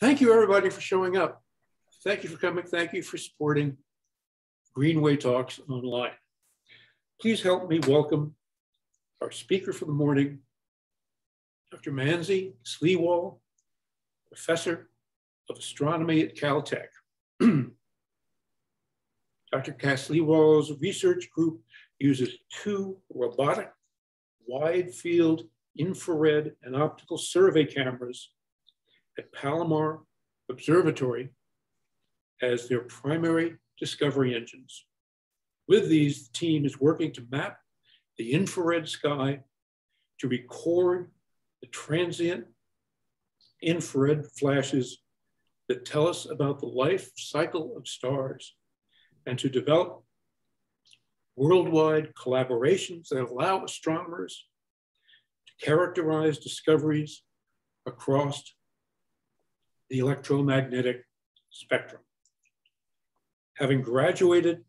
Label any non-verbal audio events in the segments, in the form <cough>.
Thank you, everybody, for showing up. Thank you for coming. Thank you for supporting Greenway Talks online. Please help me welcome our speaker for the morning, Dr. Mansi Kasliwal, professor of astronomy at Caltech. <clears throat> Dr. Kasliwal's research group uses two robotic wide field infrared and optical survey cameras at Palomar Observatory as their primary discovery engines. With these, the team is working to map the infrared sky to record the transient infrared flashes that tell us about the life cycle of stars and to develop worldwide collaborations that allow astronomers to characterize discoveries across the electromagnetic spectrum. Having graduated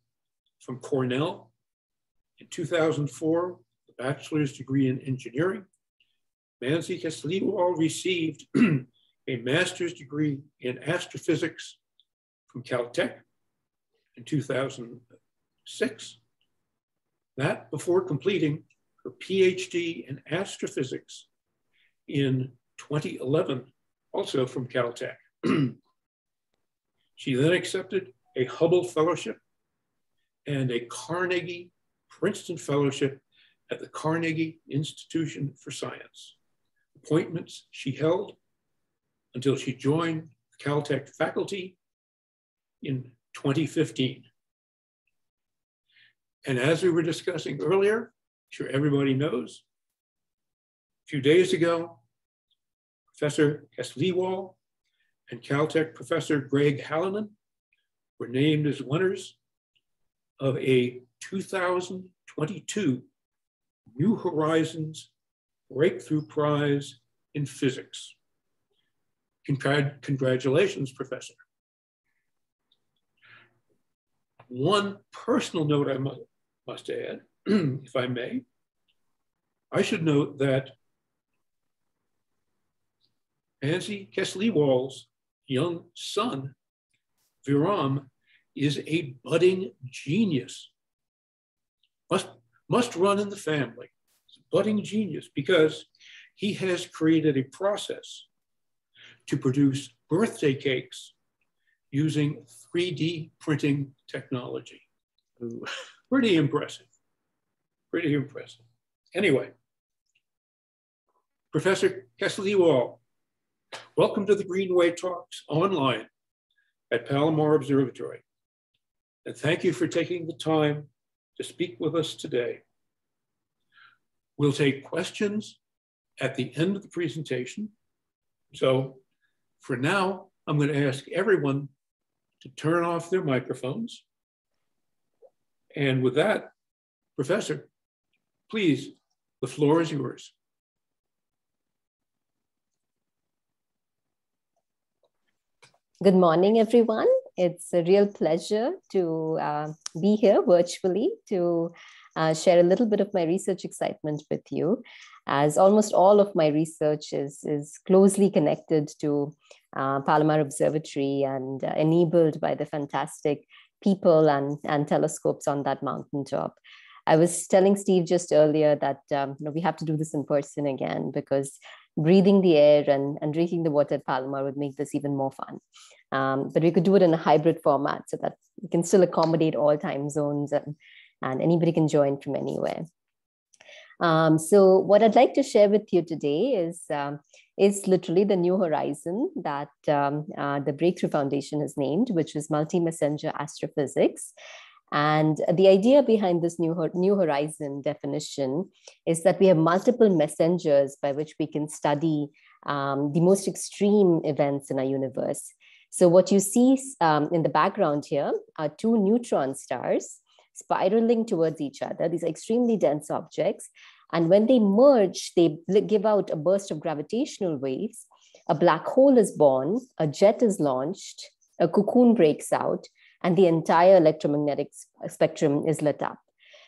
from Cornell in 2004, a bachelor's degree in engineering, Mansi Kasliwal received <clears throat> a master's degree in astrophysics from Caltech in 2006. That before completing her PhD in astrophysics in 2011, also from Caltech. <clears throat> she then accepted a Hubble Fellowship and a Carnegie Princeton Fellowship at the Carnegie Institution for Science. Appointments she held until she joined Caltech faculty in 2015. And as we were discussing earlier, sure everybody knows, a few days ago, Professor Kasliwal and Caltech Professor Greg Hallinan were named as winners of a 2022 New Horizons Breakthrough Prize in Physics. Congrat congratulations, Professor. One personal note I must add, <clears throat> if I may. I should note that Mansi Kasliwal's young son, Viram, is a budding genius. Must, must run in the family. budding genius because he has created a process to produce birthday cakes using 3D printing technology. Ooh. <laughs> Pretty impressive. Pretty impressive. Anyway, Professor Kasliwal, welcome to the Greenway Talks online at Palomar Observatory. And thank you for taking the time to speak with us today. We'll take questions at the end of the presentation. So for now, I'm going to ask everyone to turn off their microphones. And with that, Professor, please, the floor is yours. Good morning, everyone. It's a real pleasure to uh, be here virtually to uh, share a little bit of my research excitement with you, as almost all of my research is, is closely connected to uh, Palomar Observatory and uh, enabled by the fantastic people and, and telescopes on that mountaintop. I was telling Steve just earlier that um, you know, we have to do this in person again because breathing the air and, and drinking the water at Palomar would make this even more fun. Um, but we could do it in a hybrid format so that we can still accommodate all time zones and, and anybody can join from anywhere. Um, so what I'd like to share with you today is, um, is literally the new horizon that um, uh, the Breakthrough Foundation has named, which is multi-messenger astrophysics. And the idea behind this new, new horizon definition is that we have multiple messengers by which we can study um, the most extreme events in our universe. So what you see um, in the background here are two neutron stars spiraling towards each other. These are extremely dense objects. And when they merge, they give out a burst of gravitational waves. A black hole is born, a jet is launched, a cocoon breaks out, and the entire electromagnetic spectrum is lit up.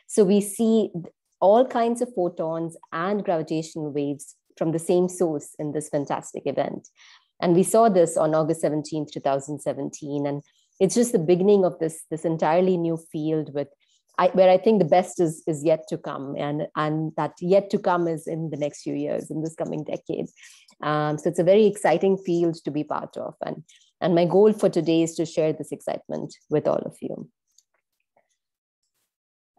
So we see all kinds of photons and gravitational waves from the same source in this fantastic event. And we saw this on August 17, 2017. And it's just the beginning of this, this entirely new field with I, where I think the best is is yet to come, and and that yet to come is in the next few years, in this coming decade. Um, so it's a very exciting field to be part of, and and my goal for today is to share this excitement with all of you.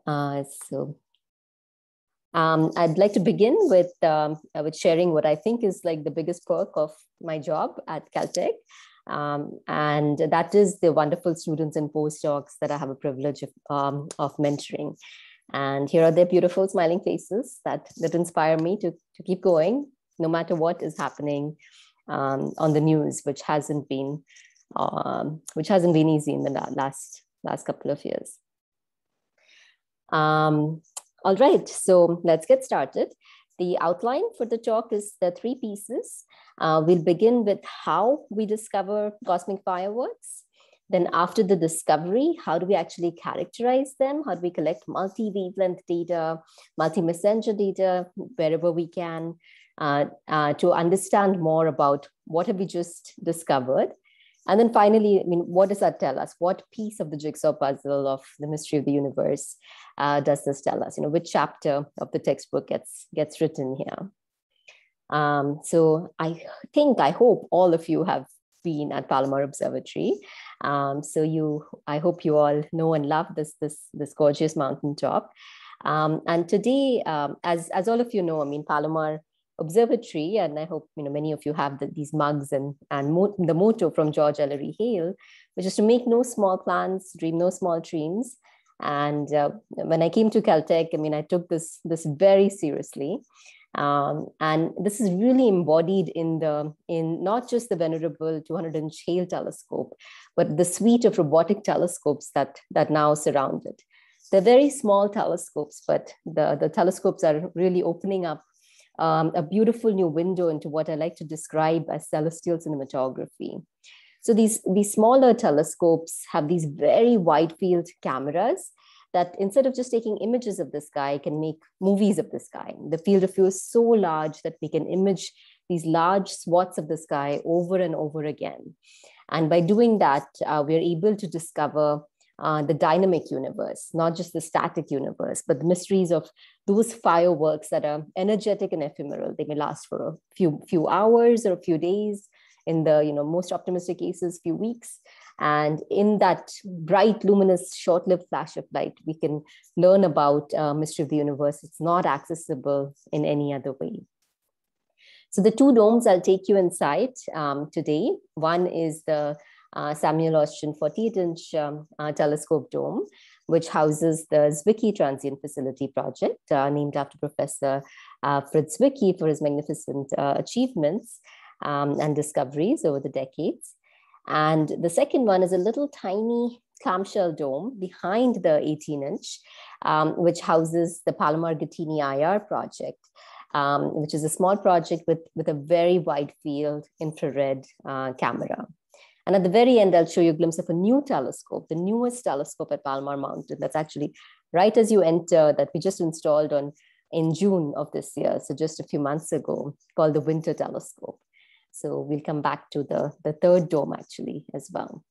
Uh, so um, I'd like to begin with um, with sharing what I think is like the biggest perk of my job at Caltech. Um, and that is the wonderful students and postdocs that I have a privilege of, um, of mentoring. And here are their beautiful smiling faces that, that inspire me to, to keep going no matter what is happening um, on the news, which hasn't been um, which hasn't been easy in the last last couple of years. Um, all right, so let's get started. The outline for the talk is the three pieces. Uh, we'll begin with how we discover cosmic fireworks. Then after the discovery, how do we actually characterize them? How do we collect multi-wavelength data, multi-messenger data, wherever we can, uh, uh, to understand more about what have we just discovered? And then finally, I mean, what does that tell us? What piece of the jigsaw puzzle of the mystery of the universe uh, does this tell us? You know, which chapter of the textbook gets gets written here? Um, so I think, I hope all of you have been at Palomar Observatory. Um, so you, I hope you all know and love this this this gorgeous mountaintop. Um, and today, um, as as all of you know, I mean, Palomar observatory and i hope you know many of you have the, these mugs and and mo- the motto from george ellery hale which is to make no small plans dream no small dreams. And uh, when i came to caltech i mean i took this this very seriously. Um, and this is really embodied in the in not just the venerable 200 inch hale telescope but the suite of robotic telescopes that that now surround it. They're very small telescopes but the the telescopes are really opening up um, a beautiful new window into what I like to describe as celestial cinematography. So these, these smaller telescopes have these very wide field cameras that instead of just taking images of the sky can make movies of the sky. The field of view is so large that we can image these large swaths of the sky over and over again. And by doing that, uh, we're able to discover uh, the dynamic universe, not just the static universe, but the mysteries of those fireworks that are energetic and ephemeral. They may last for a few few hours or a few days. In the you know most optimistic cases, few weeks. And in that bright, luminous, short-lived flash of light, we can learn about uh, mystery of the universe. It's not accessible in any other way. So the two domes I'll take you inside um, today. One is the Samuel Oschin 48 inch um, uh, telescope dome, which houses the Zwicky Transient Facility project, uh, named after Professor uh, Fritz Zwicky for his magnificent uh, achievements um, and discoveries over the decades. And the second one is a little tiny clamshell dome behind the 18 inch, um, which houses the Palomar Gattini IR project. Um, which is a small project with, with a very wide field infrared uh, camera. And at the very end, I'll show you a glimpse of a new telescope, the newest telescope at Palomar Mountain. That's actually right as you enter that we just installed on in June of this year. So just a few months ago called the Winter Telescope. So we'll come back to the, the third dome actually as well.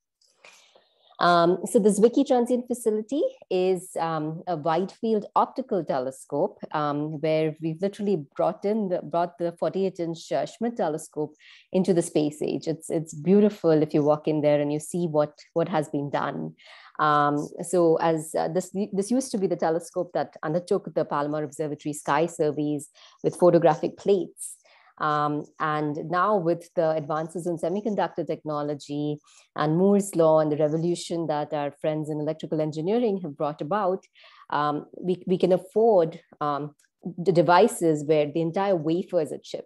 Um, so the Zwicky Transient Facility is um, a wide field optical telescope um, where we've literally brought in the, brought the 48 inch uh, Schmidt telescope into the space age. It's it's beautiful if you walk in there and you see what what has been done. Um, so as uh, this this used to be the telescope that undertook the Palomar Observatory sky surveys with photographic plates. Um, and now, with the advances in semiconductor technology and Moore's law and the revolution that our friends in electrical engineering have brought about, um, we, we can afford um, the devices where the entire wafer is a chip.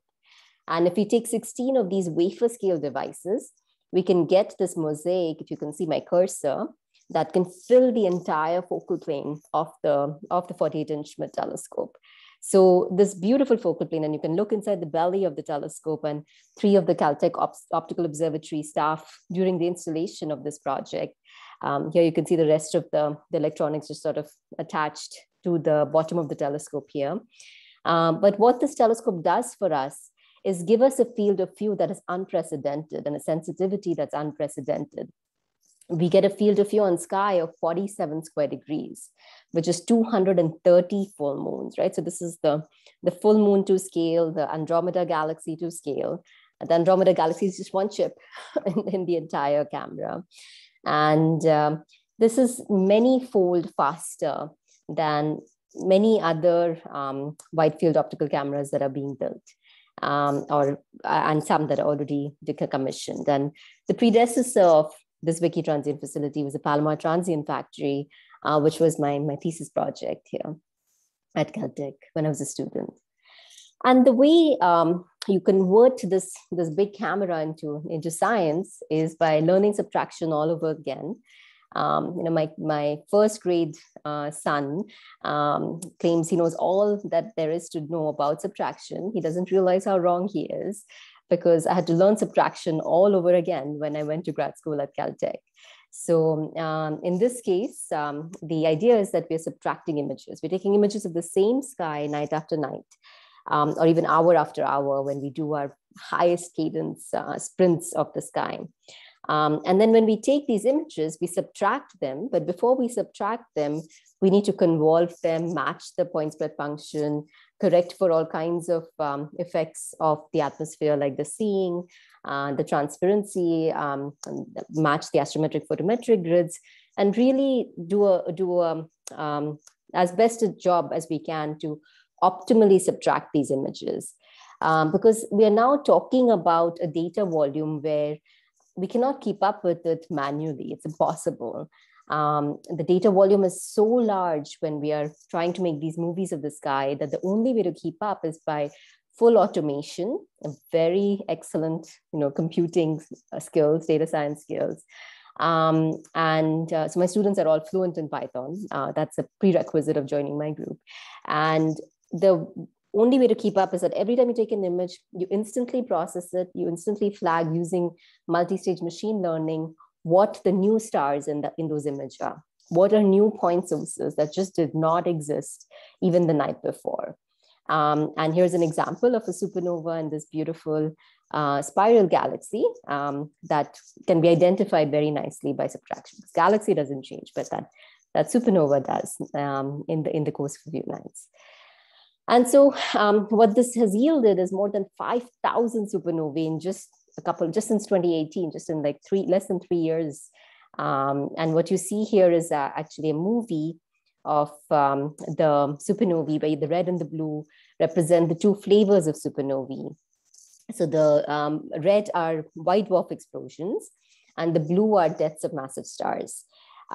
And if we take 16 of these wafer scale devices, we can get this mosaic, if you can see my cursor, that can fill the entire focal plane of the, of the 48 inch Schmidt telescope. So this beautiful focal plane, and you can look inside the belly of the telescope and three of the Caltech Op Optical Observatory staff during the installation of this project. Um, here you can see the rest of the, the electronics just sort of attached to the bottom of the telescope here. Um, but what this telescope does for us is give us a field of view that is unprecedented and a sensitivity that's unprecedented. We get a field of view on sky of 47 square degrees, which is 230 full moons, right? So this is the, the full moon to scale, the Andromeda galaxy to scale. The Andromeda galaxy is just one chip <laughs> in, in the entire camera. And um, this is many fold faster than many other um, wide field optical cameras that are being built. Um, or uh, and some that are already commissioned. And the predecessor of this Zwicky Transient facility was a Palomar Transient Factory, uh, which was my, my thesis project here at Caltech when I was a student. And the way um, you convert this, this big camera into, into science is by learning subtraction all over again. Um, you know, my, my first grade uh, son um, claims he knows all that there is to know about subtraction. He doesn't realize how wrong he is because I had to learn subtraction all over again when I went to grad school at Caltech. So um, in this case, um, the idea is that we're subtracting images. We're taking images of the same sky night after night um, or even hour after hour when we do our highest cadence uh, sprints of the sky. Um, and then when we take these images, we subtract them. But before we subtract them, we need to convolve them, match the point spread function, correct for all kinds of um, effects of the atmosphere, like the seeing, uh, the transparency, um, match the astrometric photometric grids, and really do a do a um, as best a job as we can to optimally subtract these images. Um, because we are now talking about a data volume where we cannot keep up with it manually. It's impossible. Um, the data volume is so large when we are trying to make these movies of the sky that the only way to keep up is by full automation, very excellent, you know, computing skills, data science skills. Um, and uh, so my students are all fluent in Python. Uh, that's a prerequisite of joining my group. And the only way to keep up is that every time you take an image, you instantly process it, you instantly flag using multi-stage machine learning what the new stars in, the, in those images are. What are new point sources that just did not exist even the night before? Um, and here's an example of a supernova in this beautiful uh, spiral galaxy um, that can be identified very nicely by subtraction. This galaxy doesn't change, but that, that supernova does um, in, the, in the course of a few nights. And so um, what this has yielded is more than 5,000 supernovae in just a couple, just since 2018, just in like three, less than three years. Um, and what you see here is uh, actually a movie of um, the supernovae, where the red and the blue represent the two flavors of supernovae. So the um, red are white dwarf explosions, and the blue are deaths of massive stars.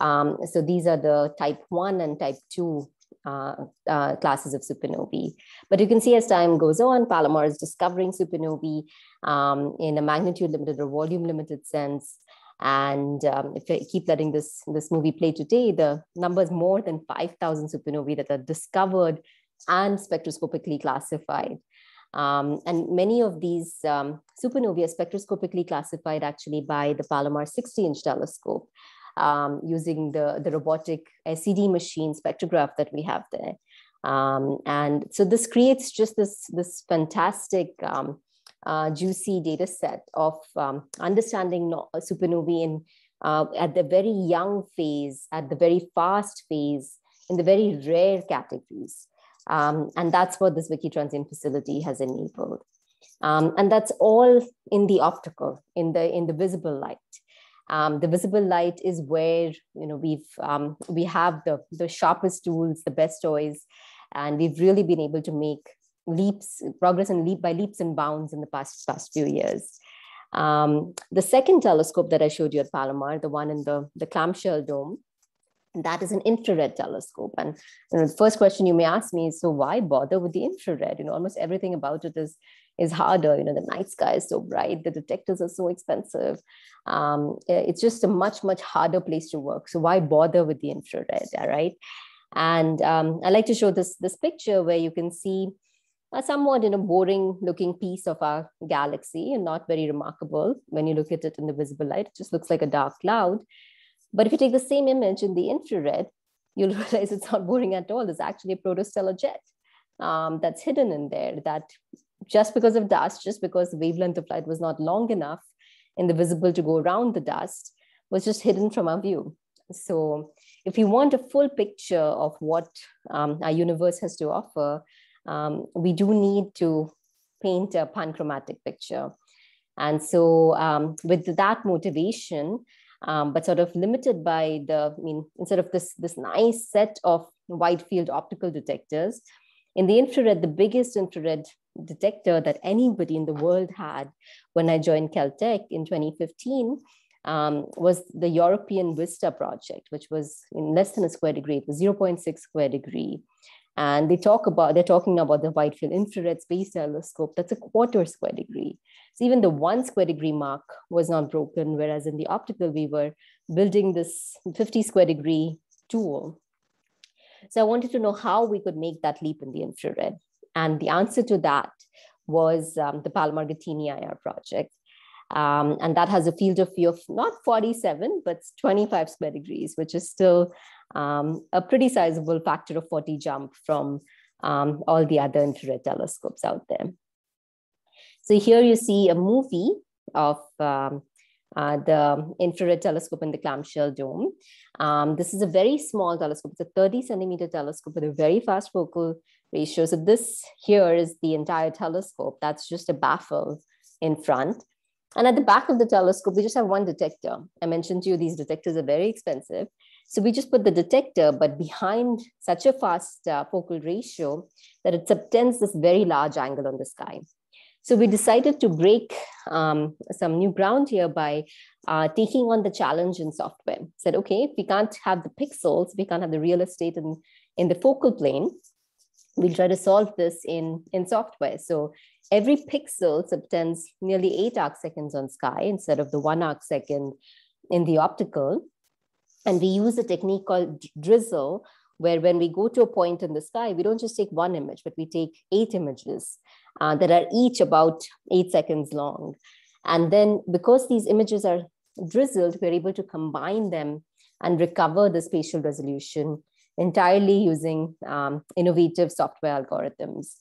Um, so these are the type 1 and type 2 uh, uh, classes of supernovae. But you can see as time goes on, Palomar is discovering supernovae um, in a magnitude limited or volume limited sense. And um, if I keep letting this, this movie play today, the number is more than 5,000 supernovae that are discovered and spectroscopically classified. Um, and many of these um, supernovae are spectroscopically classified actually by the Palomar 60 inch telescope um, using the, the robotic SED machine spectrograph that we have there. Um, and so this creates just this, this fantastic um, uh, juicy data set of um, understanding supernovae in, uh, at the very young phase, at the very fast phase, in the very rare categories. Um, and that's what this Zwicky Transient facility has enabled. Um, and that's all in the optical, in the, in the visible light. Um, the visible light is where you know we've um, we have the the sharpest tools, the best toys, and we've really been able to make leaps, progress and leap by leaps and bounds in the past past few years. Um, the second telescope that I showed you at Palomar, the one in the the clamshell dome, that is an infrared telescope. And you know, the first question you may ask me is, so why bother with the infrared? You know, almost everything about it is is harder. You know, the night sky is so bright, the detectors are so expensive. Um, it's just a much, much harder place to work. So why bother with the infrared, all right And um, I like to show this, this picture where you can see a somewhat you know, boring looking piece of our galaxy and not very remarkable when you look at it in the visible light. It just looks like a dark cloud. But if you take the same image in the infrared, <laughs> you'll realize it's not boring at all. It's actually a protostellar jet um, that's hidden in there that just because of dust, just because the wavelength of light was not long enough in the visible to go around the dust, was just hidden from our view. So if you want a full picture of what um, our universe has to offer, um, we do need to paint a panchromatic picture. And so um, with that motivation, um, but sort of limited by the, I mean, instead of this, this nice set of wide field optical detectors, in the infrared, the biggest infrared detector that anybody in the world had when I joined Caltech in 2015 um, was the European VISTA project, which was in less than a square degree, it was 0.6 square degree. And they talk about, they're talking about the wide field infrared space telescope, that's a quarter square degree. So even the one square degree mark was not broken, whereas in the optical, we were building this 50 square degree tool. So I wanted to know how we could make that leap in the infrared. And the answer to that was um, the Palomar Gattini IR project. Um, and that has a field of view of not 47, but 25 square degrees, which is still um, a pretty sizable factor of 40 jump from um, all the other infrared telescopes out there. So here you see a movie of um, uh, the infrared telescope in the clamshell dome. Um, this is a very small telescope. It's a 30 centimeter telescope with a very fast focal ratio. So this here is the entire telescope. That's just a baffle in front. And at the back of the telescope, we just have one detector. I mentioned to you these detectors are very expensive. So we just put the detector, but behind such a fast uh, focal ratio that it subtends this very large angle on the sky. So we decided to break um, some new ground here by uh, taking on the challenge in software. Said, okay, if we can't have the pixels, we can't have the real estate in, in the focal plane, we'll try to solve this in, in software. So every pixel subtends nearly eight arc seconds on sky instead of the one arc second in the optical. And we use a technique called drizzle, where when we go to a point in the sky, we don't just take one image, but we take eight images uh, that are each about eight seconds long. And then because these images are drizzled, we're able to combine them and recover the spatial resolution entirely using um, innovative software algorithms.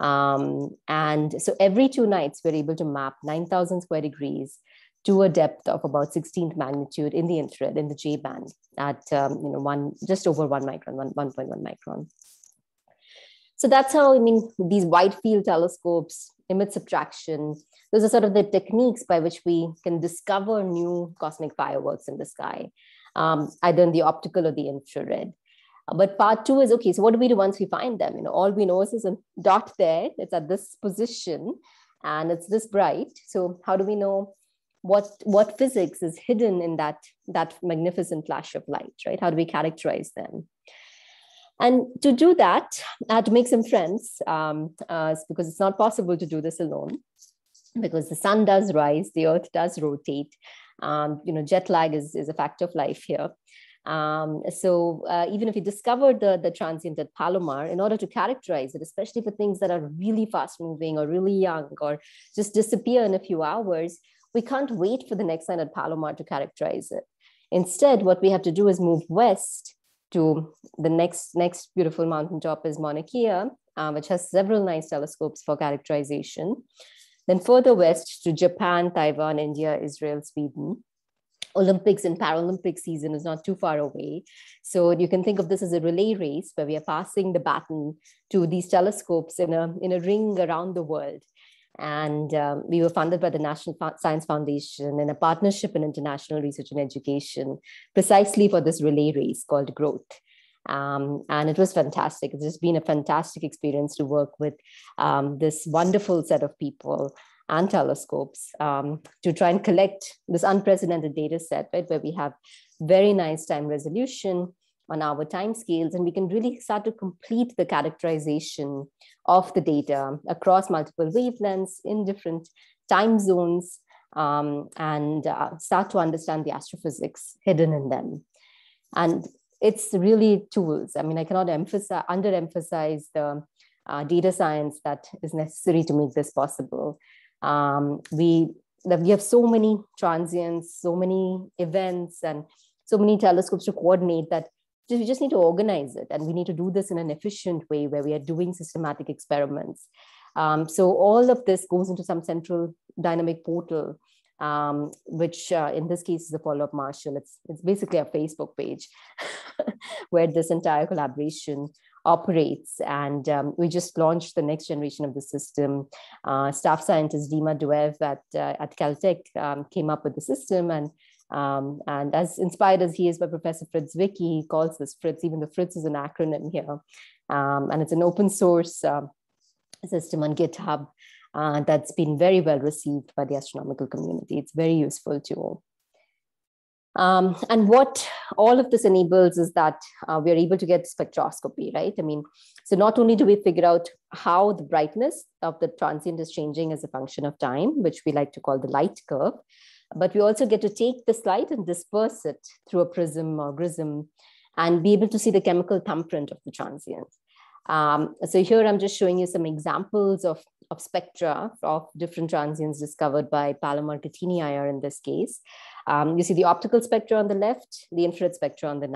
Um, and so every two nights, we're able to map 9,000 square degrees to a depth of about 16th magnitude in the infrared, in the J band at um, you know one just over one micron, one, 1.1 micron. So that's how, I mean, these wide field telescopes, image subtraction, those are sort of the techniques by which we can discover new cosmic fireworks in the sky, um, either in the optical or the infrared. But part two is okay, so what do we do once we find them? You know, all we know is there's a dot there, it's at this position and it's this bright. So how do we know what what physics is hidden in that that magnificent flash of light, right? How do we characterize them? And to do that, I had to make some friends um, uh, because it's not possible to do this alone because the sun does rise, the earth does rotate. Um, you know, jet lag is, is a fact of life here. Um, so uh, even if we discover the, the transient at Palomar, in order to characterize it, especially for things that are really fast moving or really young or just disappear in a few hours, we can't wait for the next sign at Palomar to characterize it. Instead, what we have to do is move west to the next next beautiful mountaintop is Mauna Kea, uh, which has several nice telescopes for characterization. Then further west to Japan, Taiwan, India, Israel, Sweden. Olympics and Paralympic season is not too far away. So you can think of this as a relay race where we are passing the baton to these telescopes in a, in a ring around the world. And um, we were funded by the National Science Foundation in a partnership in international research and education, precisely for this relay race called Growth. Um, and it was fantastic. It's just been a fantastic experience to work with um, this wonderful set of people and telescopes um, to try and collect this unprecedented data set, right, where we have very nice time resolution on our time scales, and we can really start to complete the characterization of the data across multiple wavelengths in different time zones um, and uh, start to understand the astrophysics hidden in them. And it's really tools. I mean, I cannot emphasize, underemphasize the uh, data science that is necessary to make this possible. Um, we we have so many transients, so many events, and so many telescopes to coordinate that we just need to organize it, and we need to do this in an efficient way where we are doing systematic experiments. Um, so all of this goes into some central dynamic portal, um, which uh, in this case is a follow-up Marshal. It's, it's basically a Facebook page <laughs> where this entire collaboration operates. And um, we just launched the next generation of the system. Uh, staff scientist Dima Duev at, uh, at Caltech um, came up with the system and um, and as inspired as he is by Professor Fritz he calls this Fritz, even the Fritz is an acronym here. Um, and it's an open source uh, system on GitHub uh, that's been very well received by the astronomical community. It's very useful tool. Um, and what all of this enables is that uh, we're able to get spectroscopy, right? I mean, so not only do we figure out how the brightness of the transient is changing as a function of time, which we like to call the light curve, but we also get to take this light and disperse it through a prism or grism and be able to see the chemical thumbprint of the transient. Um, so here I'm just showing you some examples of, of spectra of different transients discovered by Palomar Gattini IR in this case. Um, you see the optical spectra on the left, the infrared spectra on the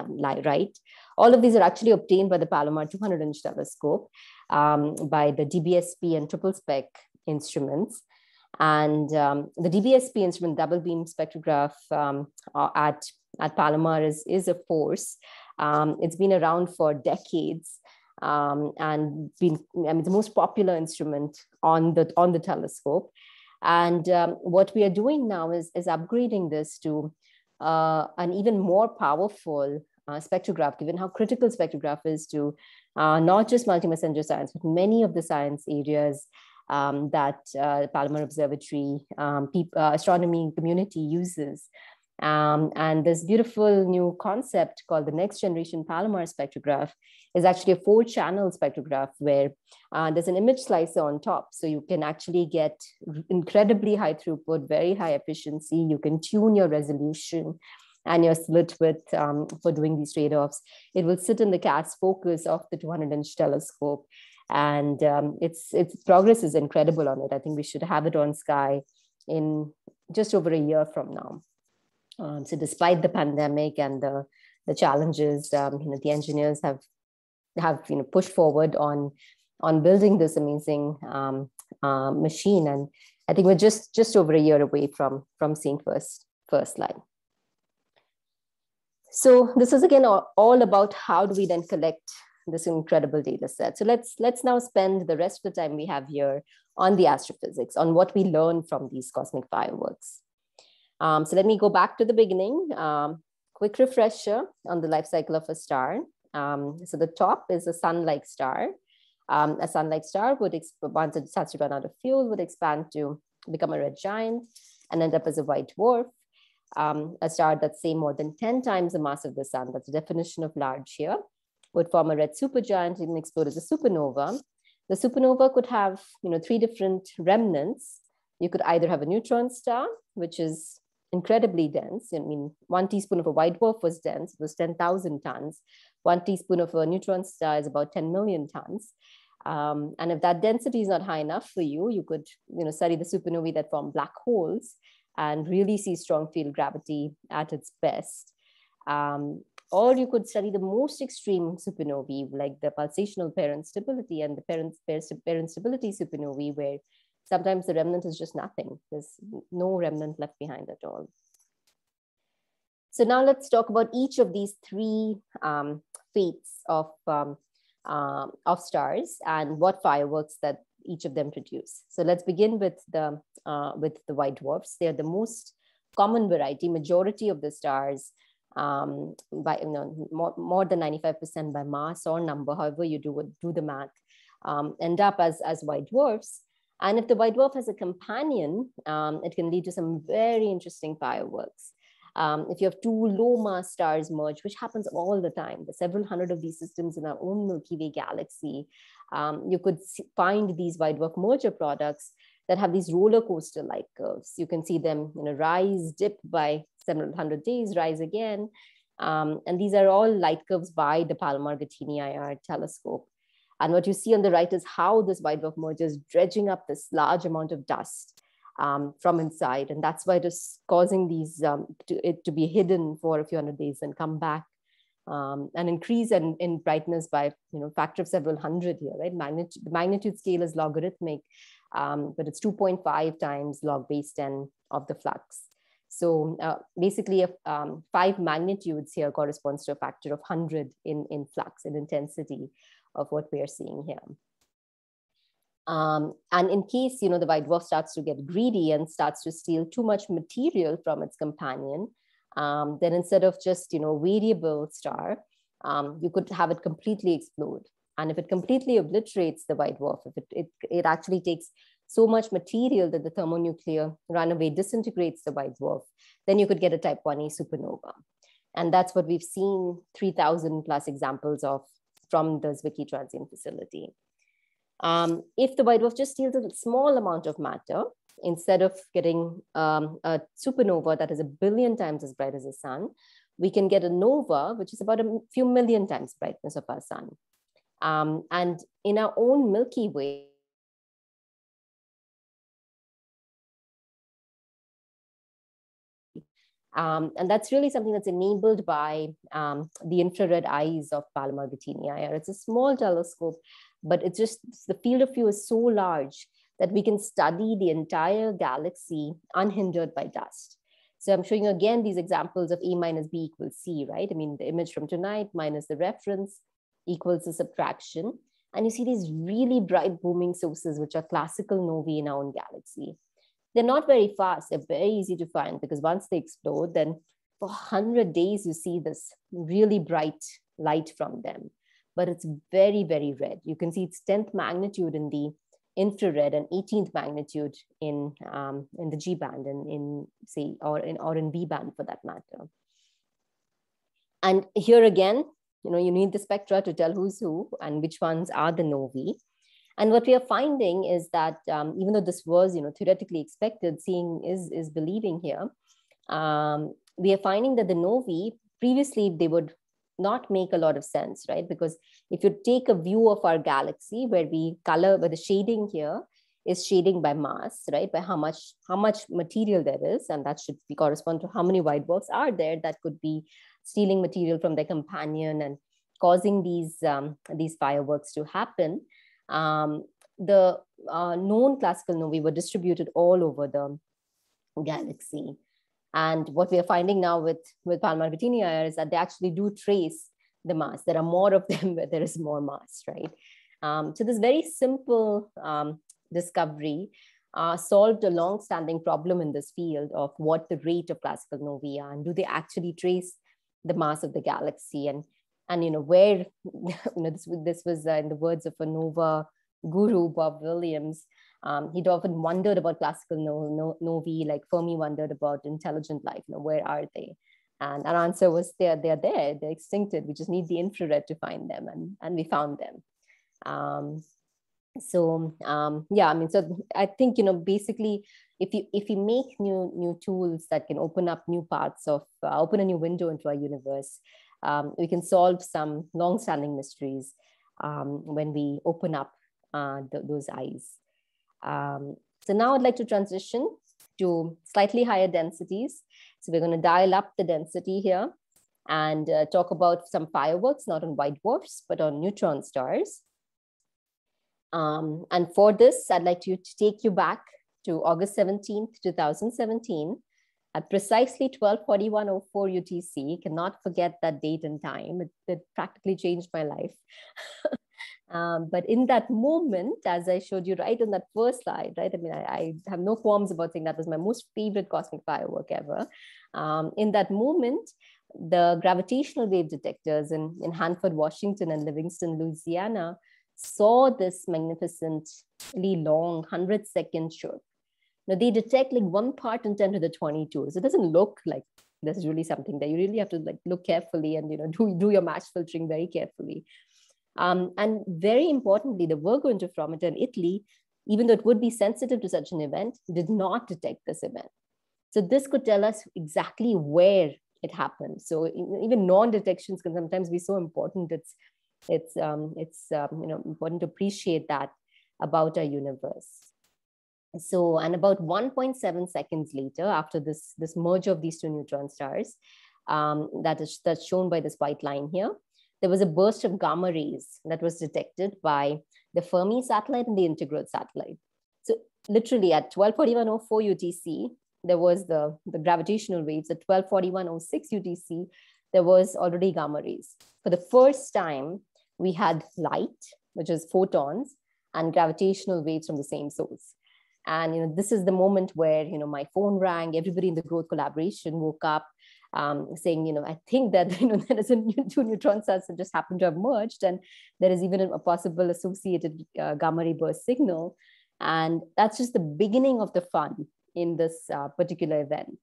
right. All of these are actually obtained by the Palomar 200 inch telescope um, by the DBSP and TripleSpec instruments. And um, the DBSP instrument, double beam spectrograph um, at, at Palomar is, is a force. Um, it's been around for decades um, and been I mean, the most popular instrument on the on the telescope. And um, what we are doing now is, is upgrading this to uh, an even more powerful uh, spectrograph, given how critical spectrograph is to uh, not just multi-messenger science, but many of the science areas um, that uh, Palomar Observatory um, uh, astronomy community uses. Um, and this beautiful new concept called the next generation Palomar spectrograph is actually a four channel spectrograph where uh, there's an image slicer on top. So you can actually get incredibly high throughput, very high efficiency. You can tune your resolution and your slit width um, for doing these trade-offs. It will sit in the CAS focus of the 200 inch telescope. And um, its, its progress is incredible on it. I think we should have it on Sky in just over a year from now. Um, so despite the pandemic and the, the challenges, um, you know, the engineers have have you know pushed forward on on building this amazing um, uh, machine, and I think we're just just over a year away from from seeing first first light. So this is again all, all about how do we then collect this incredible data set. So let's let's now spend the rest of the time we have here on the astrophysics, on what we learn from these cosmic fireworks. Um, so let me go back to the beginning. Um, quick refresher on the life cycle of a star. Um, so the top is a sun-like star. Um, a sun-like star would, once it starts to run out of fuel, would expand to become a red giant and end up as a white dwarf. Um, a star that's say more than 10 times the mass of the sun, that's the definition of large here, would form a red supergiant and explode as a supernova. The supernova could have you know, three different remnants. You could either have a neutron star, which is incredibly dense. I mean, one teaspoon of a white dwarf was dense, it was 10,000 tons. One teaspoon of a neutron star is about 10 million tons. Um, and if that density is not high enough for you, you could you know, study the supernovae that form black holes and really see strong field gravity at its best. Um, or you could study the most extreme supernovae, like the pulsational pair instability and the parent, pair instability supernovae, where sometimes the remnant is just nothing. There's no remnant left behind at all. So now let's talk about each of these three um, fates of, um, uh, of stars and what fireworks that each of them produce. So let's begin with the, uh, with the white dwarfs. They're the most common variety. Majority of the stars um, by you know more, more than 95% by mass or number, however you do do the math, um, end up as as white dwarfs. And if the white dwarf has a companion, um, it can lead to some very interesting fireworks. Um, if you have two low mass stars merge, which happens all the time, there's several hundred of these systems in our own Milky Way galaxy, um, you could find these white dwarf merger products that have these roller coaster like curves. You can see them you know, rise, dip by several hundred days, rise again. Um, and these are all light curves by the Palomar Gattini IR telescope. And what you see on the right is how this white dwarf merger is dredging up this large amount of dust um, from inside. And that's why it is causing these um, to, it to be hidden for a few hundred days and come back um, an increase in, in brightness by you know factor of several hundred here, right? Magnitude, the magnitude scale is logarithmic, um, but it's 2.5 times log base 10 of the flux. So uh, basically, a, um, five magnitudes here corresponds to a factor of 100 in, in flux in intensity of what we are seeing here. Um, and in case you know the white dwarf starts to get greedy and starts to steal too much material from its companion, um, then instead of just you know variable star, um, you could have it completely explode. And if it completely obliterates the white dwarf, if it, it, it actually takes so much material that the thermonuclear runaway disintegrates the white dwarf, then you could get a type 1a supernova. And that's what we've seen 3,000 plus examples of from the Zwicky transient facility. Um, if the white dwarf just steals a small amount of matter, instead of getting um, a supernova that is a billion times as bright as the sun, we can get a nova, which is about a few million times brightness of our sun. Um, and in our own Milky Way, Um, and that's really something that's enabled by um, the infrared eyes of Palomar Gattini IR. It's a small telescope, but it's just the field of view is so large that we can study the entire galaxy unhindered by dust. So I'm showing you again these examples of A minus B equals C, right? I mean, the image from tonight minus the reference equals the subtraction. And you see these really bright booming sources, which are classical novae in our own galaxy. They're not very fast. They're very easy to find because once they explode, then for 100 days, you see this really bright light from them. But it's very, very red. You can see its 10th magnitude in the infrared and 18th magnitude in um, in the G band and in say or in or in V band for that matter. And here again, you know, you need the spectra to tell who's who and which ones are the novae. And what we are finding is that um, even though this was, you know, theoretically expected, seeing is is believing here. Um, we are finding that the novae previously they would not make a lot of sense, right? Because if you take a view of our galaxy where we color, where the shading here is shading by mass, right? By how much how much material there is, and that should be correspond to how many white dwarfs are there that could be stealing material from their companion and causing these um, these fireworks to happen. Um, the uh, known classical novae were distributed all over the galaxy. And what we are finding now with, with Palomar Gattini is that they actually do trace the mass. There are more of them <laughs> where there is more mass, right? Um, so this very simple um, discovery uh, solved a long-standing problem in this field of what the rate of classical novae are, and do they actually trace the mass of the galaxy, and and you know where <laughs> you know this this was uh, in the words of a nova guru Bob Williams, um, he'd often wondered about classical no, no, novae, like Fermi wondered about intelligent life. You know, where are they? And our answer was they're, they're there, they're extincted. We just need the infrared to find them. And, and we found them. Um, so um, yeah, I mean, so I think, you know, basically, if you if you make new new tools that can open up new parts of, uh, open a new window into our universe, um, we can solve some long-standing mysteries um, when we open up uh, th those eyes. Um, so now I'd like to transition to slightly higher densities. So we're going to dial up the density here and uh, talk about some fireworks, not on white dwarfs, but on neutron stars. Um, and for this, I'd like to, to take you back to August 17th, 2017 at precisely 1241.04 UTC. Cannot forget that date and time. It, it practically changed my life. <laughs> Um, but in that moment, as I showed you right on that first slide, right? I mean, I, I have no qualms about saying that was my most favorite cosmic firework ever. Um, in that moment, the gravitational wave detectors in, in Hanford, Washington, and Livingston, Louisiana, saw this magnificently long 100 second chirp. Now they detect like one part in 10 to the 22. So it doesn't look like this is really something that You really have to like look carefully and you know <laughs> do, do your match filtering very carefully. Um, and very importantly, the Virgo interferometer in Italy, even though it would be sensitive to such an event, did not detect this event. So this could tell us exactly where it happened. So even non-detections can sometimes be so important. It's it's um, it's um, you know important to appreciate that about our universe. So and about 1.7 seconds later, after this this merger of these two neutron stars, um, that is that's shown by this white line here. There was a burst of gamma rays that was detected by the Fermi satellite and the integral satellite. So literally at 1241.04 UTC, there was the, the gravitational waves. At 1241.06 UTC, there was already gamma rays. For the first time, we had light, which is photons, and gravitational waves from the same source. And you know, this is the moment where you know my phone rang. Everybody in the growth collaboration woke up, um, saying, you know, I think that <laughs> you know there is a two neutron stars that just happened to have merged, and there is even a possible associated uh, gamma ray burst signal. And that's just the beginning of the fun in this uh, particular event.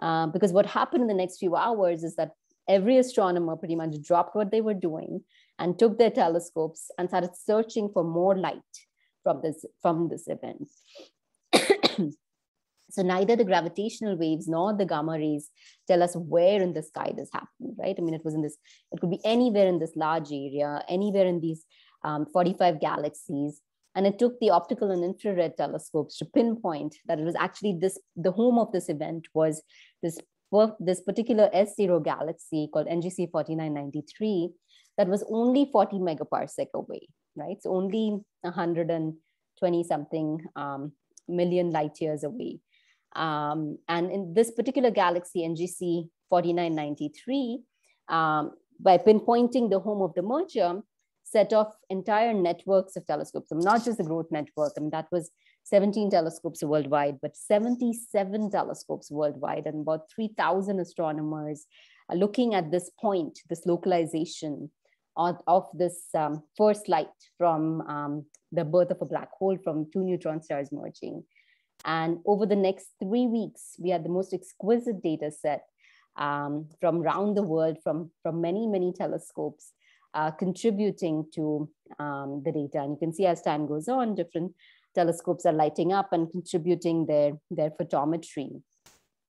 Uh, because what happened in the next few hours is that every astronomer pretty much dropped what they were doing and took their telescopes and started searching for more light from this, from this event. <clears throat> so neither the gravitational waves nor the gamma rays tell us where in the sky this happened, right? I mean, it was in this, it could be anywhere in this large area, anywhere in these um, 45 galaxies. And it took the optical and infrared telescopes to pinpoint that it was actually this, the home of this event was this, this particular S0 galaxy called NGC 4993 that was only 40 megaparsec away, right? So only 120 something um, million light years away. Um, and in this particular galaxy, NGC 4993, um, by pinpointing the home of the merger, set off entire networks of telescopes, and not just the growth network, I and that was 17 telescopes worldwide, but 77 telescopes worldwide, and about 3,000 astronomers looking at this point, this localization of, this um, first light from um, the birth of a black hole from two neutron stars merging. And over the next three weeks, we had the most exquisite data set um, from around the world, from, from many, many telescopes, uh, contributing to um, the data. And you can see as time goes on, different telescopes are lighting up and contributing their, their photometry.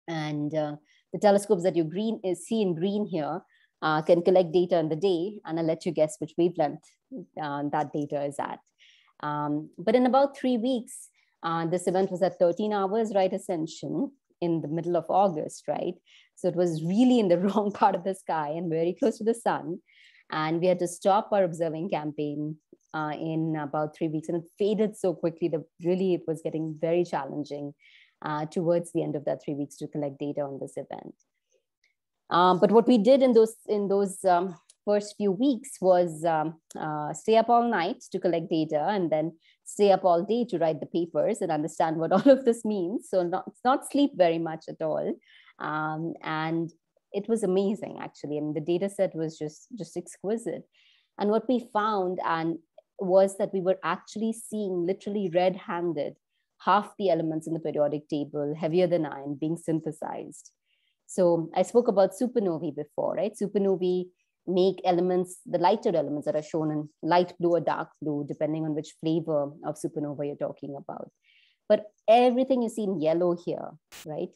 And uh, the telescopes that you green, see in green here uh, can collect data in the day, and I'll let you guess which wavelength uh, that data is at. Um, but in about three weeks, uh, this event was at 13 hours right ascension in the middle of August, right? So it was really in the <laughs> wrong part of the sky and very close to the sun. And we had to stop our observing campaign uh, in about three weeks. And it faded so quickly that really it was getting very challenging uh, towards the end of that three weeks to collect data on this event. Um, but what we did in those in those um, first few weeks was um, uh, stay up all night to collect data and then stay up all day to write the papers and understand what <laughs> all of this means. So not, not sleep very much at all. Um, and it was amazing, actually. I mean, the data set was just, just exquisite. And what we found and was that we were actually seeing literally red-handed half the elements in the periodic table, heavier than iron, being synthesized. So I spoke about supernovae before, right? Supernovae make elements, the lighter elements that are shown in light blue or dark blue, depending on which flavor of supernova you're talking about. But everything you see in yellow here, right?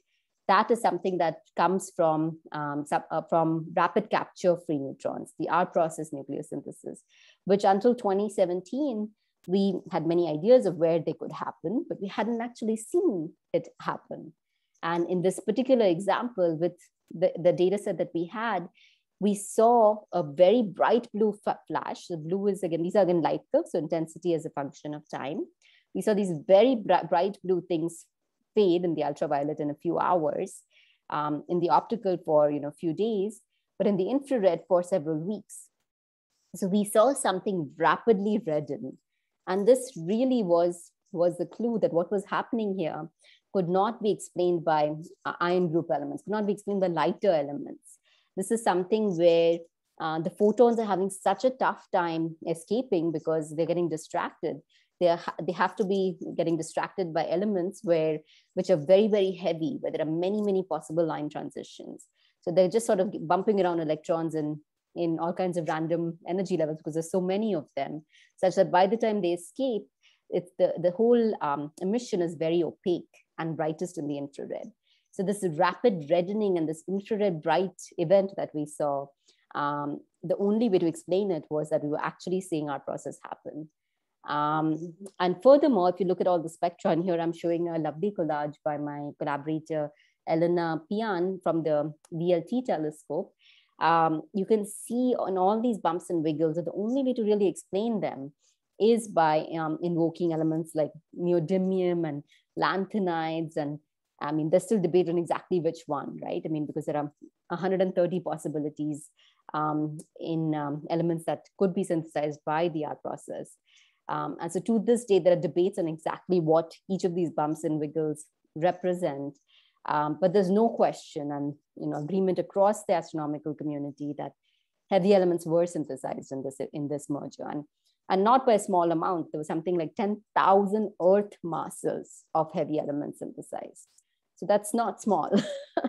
That is something that comes from, um, sub, uh, from rapid capture of free neutrons, the R process nucleosynthesis, which until 2017, we had many ideas of where they could happen, but we hadn't actually seen it happen. And in this particular example, with the, the data set that we had, we saw a very bright blue flash. The blue is again, these are again light curves, so intensity as a function of time. We saw these very bright blue things fade in the ultraviolet in a few hours, um, in the optical for you know a few days, but in the infrared for several weeks. So we saw something rapidly redden. And this really was, was the clue that what was happening here could not be explained by uh, iron group elements, could not be explained by lighter elements. This is something where uh, the photons are having such a tough time escaping because they're getting distracted. They, are, they have to be getting distracted by elements where which are very, very heavy, where there are many, many possible line transitions. So they're just sort of bumping around electrons in, in all kinds of random energy levels because there's so many of them, such that by the time they escape, it's the, the whole um, emission is very opaque and brightest in the infrared. So this rapid reddening and this infrared bright event that we saw, um, the only way to explain it was that we were actually seeing R process happen. Um, and furthermore, if you look at all the spectra, and here I'm showing a lovely collage by my collaborator, Elena Pian from the VLT telescope, um, you can see on all these bumps and wiggles that the only way to really explain them is by um, invoking elements like neodymium and lanthanides. And I mean, there's still debate on exactly which one, right? I mean, because there are 130 possibilities um, in um, elements that could be synthesized by the R process. Um, and so to this day, there are debates on exactly what each of these bumps and wiggles represent. Um, but there's no question and you know agreement across the astronomical community that heavy elements were synthesized in this in this merger and and not by a small amount. There was something like 10,000 Earth masses of heavy elements synthesized. So that's not small.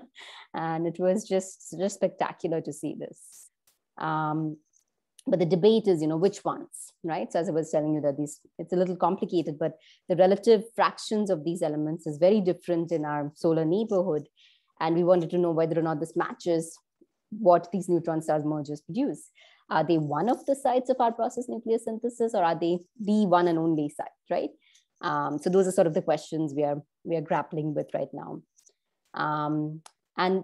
<laughs> and it was just, just spectacular to see this. Um, but the debate is, you know, which ones, right? So as I was telling you that these, it's a little complicated, but the relative fractions of these elements is very different in our solar neighborhood. And we wanted to know whether or not this matches what these neutron stars mergers produce. Are they one of the sites of R process nucleosynthesis or are they the one and only site, right? Um, so those are sort of the questions we are, we are grappling with right now. Um, and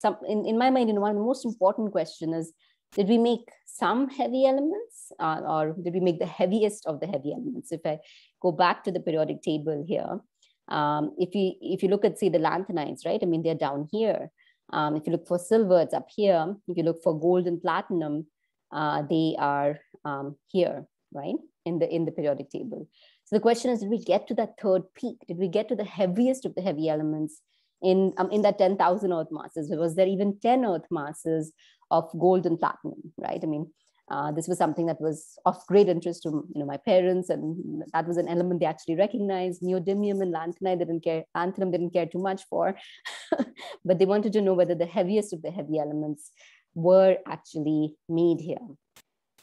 some, in, in my mind, you know, one most important question is, did we make some heavy elements uh, or did we make the heaviest of the heavy elements? If I go back to the periodic table here, um, if, you, if you look at, say, the lanthanides, right? I mean, they're down here. Um, if you look for silver, it's up here. If you look for gold and platinum, uh, they are um, here, right? In the, in the periodic table. So the question is, did we get to that third peak? Did we get to the heaviest of the heavy elements in, um, in that 10,000 earth masses? Was there even 10 earth masses of gold and platinum, right? I mean, uh, this was something that was of great interest to you know my parents, and that was an element they actually recognized. Neodymium and lanthanide didn't care, lanthanum didn't care too much for, <laughs> but they wanted to know whether the heaviest of the heavy elements were actually made here.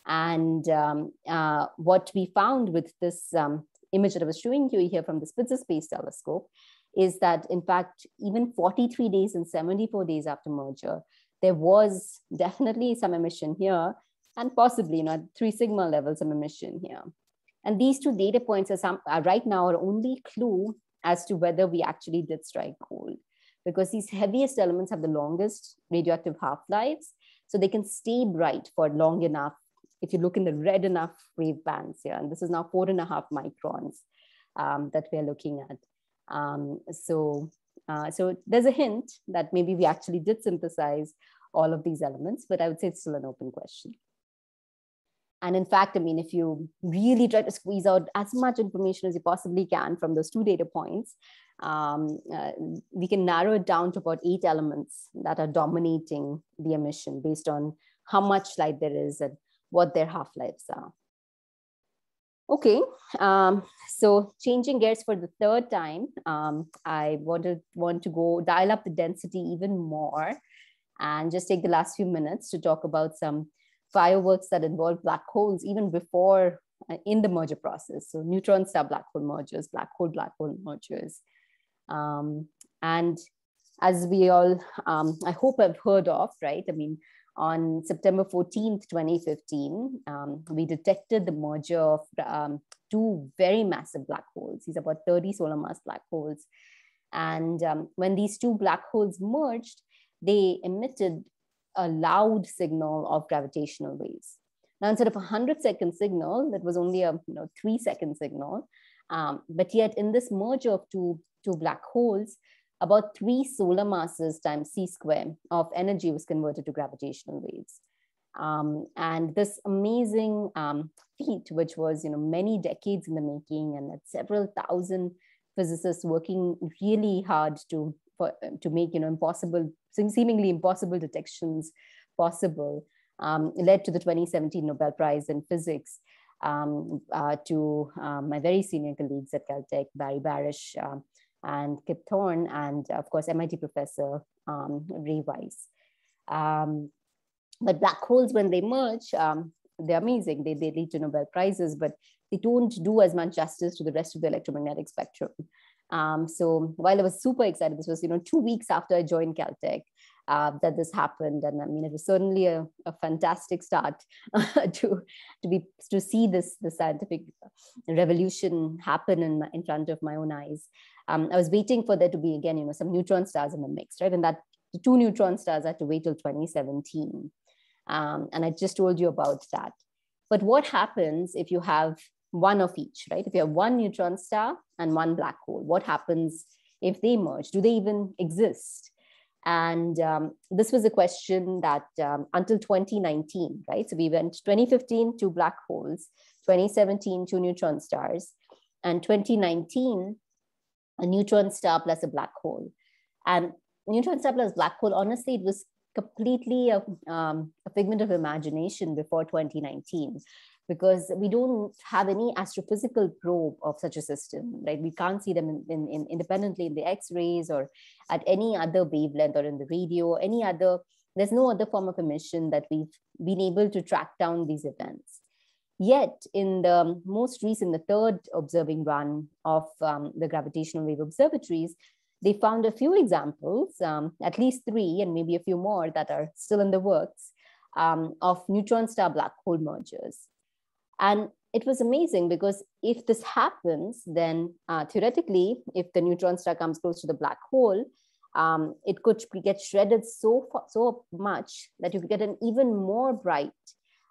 And um, uh, what we found with this um, image that I was showing you here from the Spitzer Space Telescope is that, in fact, even 43 days and 74 days after merger, there was definitely some emission here and possibly you know, three sigma levels of emission here. And these two data points are, some, are right now our only clue as to whether we actually did strike gold because these heaviest elements have the longest radioactive half-lives. So they can stay bright for long enough. If you look in the red enough wave bands here, and this is now four and a half microns um, that we're looking at. Um, so, uh, so there's a hint that maybe we actually did synthesize all of these elements, but I would say it's still an open question. And in fact, I mean, if you really try to squeeze out as much information as you possibly can from those two data points, um, uh, we can narrow it down to about eight elements that are dominating the emission based on how much light there is and what their half-lives are. Okay, um, so changing gears for the third time, um, I wanted, want to go dial up the density even more and just take the last few minutes to talk about some fireworks that involve black holes even before uh, in the merger process. So neutron star black hole mergers, black hole black hole mergers. Um, and as we all, um, I hope have heard of, right? I mean, on September 14th, 2015, um, we detected the merger of um, two very massive black holes. These are about 30 solar mass black holes. And um, when these two black holes merged, they emitted a loud signal of gravitational waves. Now, instead of a 100 second signal, that was only a you know, three second signal. Um, but yet in this merger of two, two black holes, about three solar masses times c square of energy was converted to gravitational waves. Um, and this amazing um, feat, which was you know many decades in the making, and that several thousand physicists working really hard to for, to make you know impossible seemingly impossible detections possible um, led to the 2017 Nobel Prize in Physics um, uh, to um, my very senior colleagues at Caltech, Barry Barish uh, and Kip Thorne, and of course, MIT professor um, Ray Weiss. Um, but black holes, when they merge, um, they're amazing. They, they lead to Nobel Prizes, but they don't do as much justice to the rest of the electromagnetic spectrum. Um, so while I was super excited, this was you know two weeks after I joined Caltech uh, that this happened, and I mean it was certainly a, a fantastic start <laughs> to to be to see this the scientific revolution happen in in front of my own eyes. um, I was waiting for there to be again, you know, some neutron stars in the mix, right? And that the two neutron stars had to wait till 2017. Um, and I just told you about that. But what happens if you have one of each, right? If you have one neutron star and one black hole, what happens if they merge? Do they even exist? And um, this was a question that um, until 2019, right? So we went 2015, two black holes, 2017, two neutron stars, and 2019, a neutron star plus a black hole. And neutron star plus black hole, honestly, it was completely a, um, a figment of imagination before 2019 because we don't have any astrophysical probe of such a system, right? We can't see them in, in, in independently in the X-rays or at any other wavelength or in the radio, or any other, there's no other form of emission that we've been able to track down these events. Yet in the most recent, the third observing run of um, the gravitational wave observatories, they found a few examples, um, at least three, and maybe a few more that are still in the works, um, of neutron star black hole mergers. And it was amazing because if this happens, then uh, theoretically, if the neutron star comes close to the black hole, um, it could get shredded so far, so much that you could get an even more bright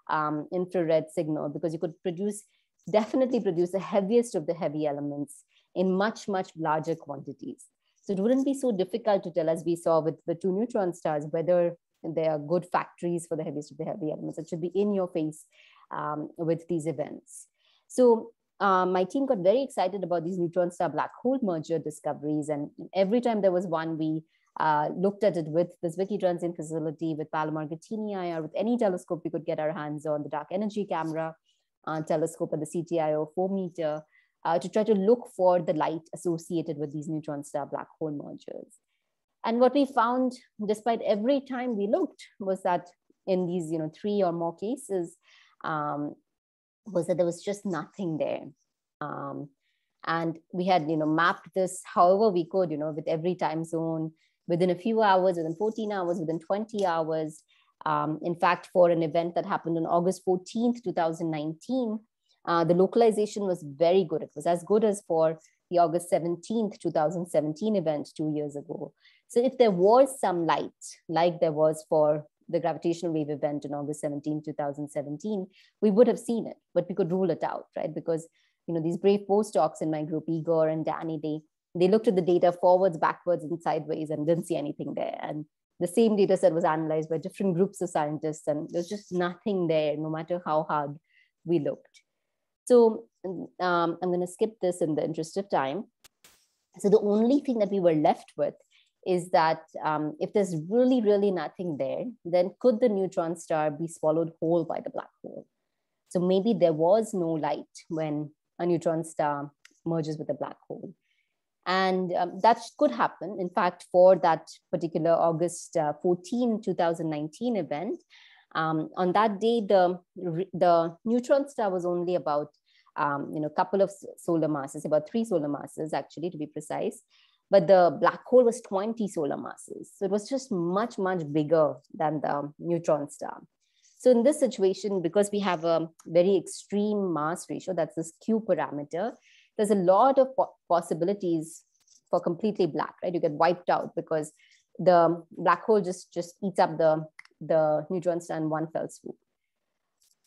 um, infrared signal because you could produce definitely produce the heaviest of the heavy elements in much much larger quantities. So it wouldn't be so difficult to tell, as we saw with the two neutron stars, whether they are good factories for the heaviest of the heavy elements. It should be in your face um, with these events. So uh, my team got very excited about these neutron star black hole merger discoveries. And every time there was one, we uh, looked at it with this Zwicky Transient facility, with Palomar Gattini IR, with any telescope we could get our hands on, the dark energy camera uh, telescope at the CTIO 4 meter, uh, to try to look for the light associated with these neutron star black hole mergers. And what we found, despite every time we looked, was that in these you know, three or more cases, um, was that there was just nothing there. Um, and we had you know mapped this however we could you know with every time zone within a few hours within 14 hours within 20 hours. Um, in fact for an event that happened on august 14th 2019 uh, the localization was very good. It was as good as for the august 17th 2017 event two years ago. So if there was some light like there was for the gravitational wave event on August 17, 2017, we would have seen it, but we could rule it out, right? Because you know these brave postdocs in my group, Igor and Danny, they they looked at the data forwards, backwards, and sideways, and didn't see anything there. And the same data set was analyzed by different groups of scientists, and there's just nothing there, no matter how hard we looked. So um, I'm going to skip this in the interest of time. So the only thing that we were left with is that um, if there's really, really nothing there, then could the neutron star be swallowed whole by the black hole? So maybe there was no light when a neutron star merges with a black hole. And um, that could happen. In fact, for that particular August uh, 14, 2019 event, um, on that day, the, the neutron star was only about um, you know, a couple of solar masses, about three solar masses, actually, to be precise but the black hole was 20 solar masses. So it was just much, much bigger than the neutron star. So in this situation, because we have a very extreme mass ratio, that's this Q parameter, there's a lot of possibilities for completely black, right? You get wiped out because the black hole just, just eats up the, the neutron star in one fell swoop.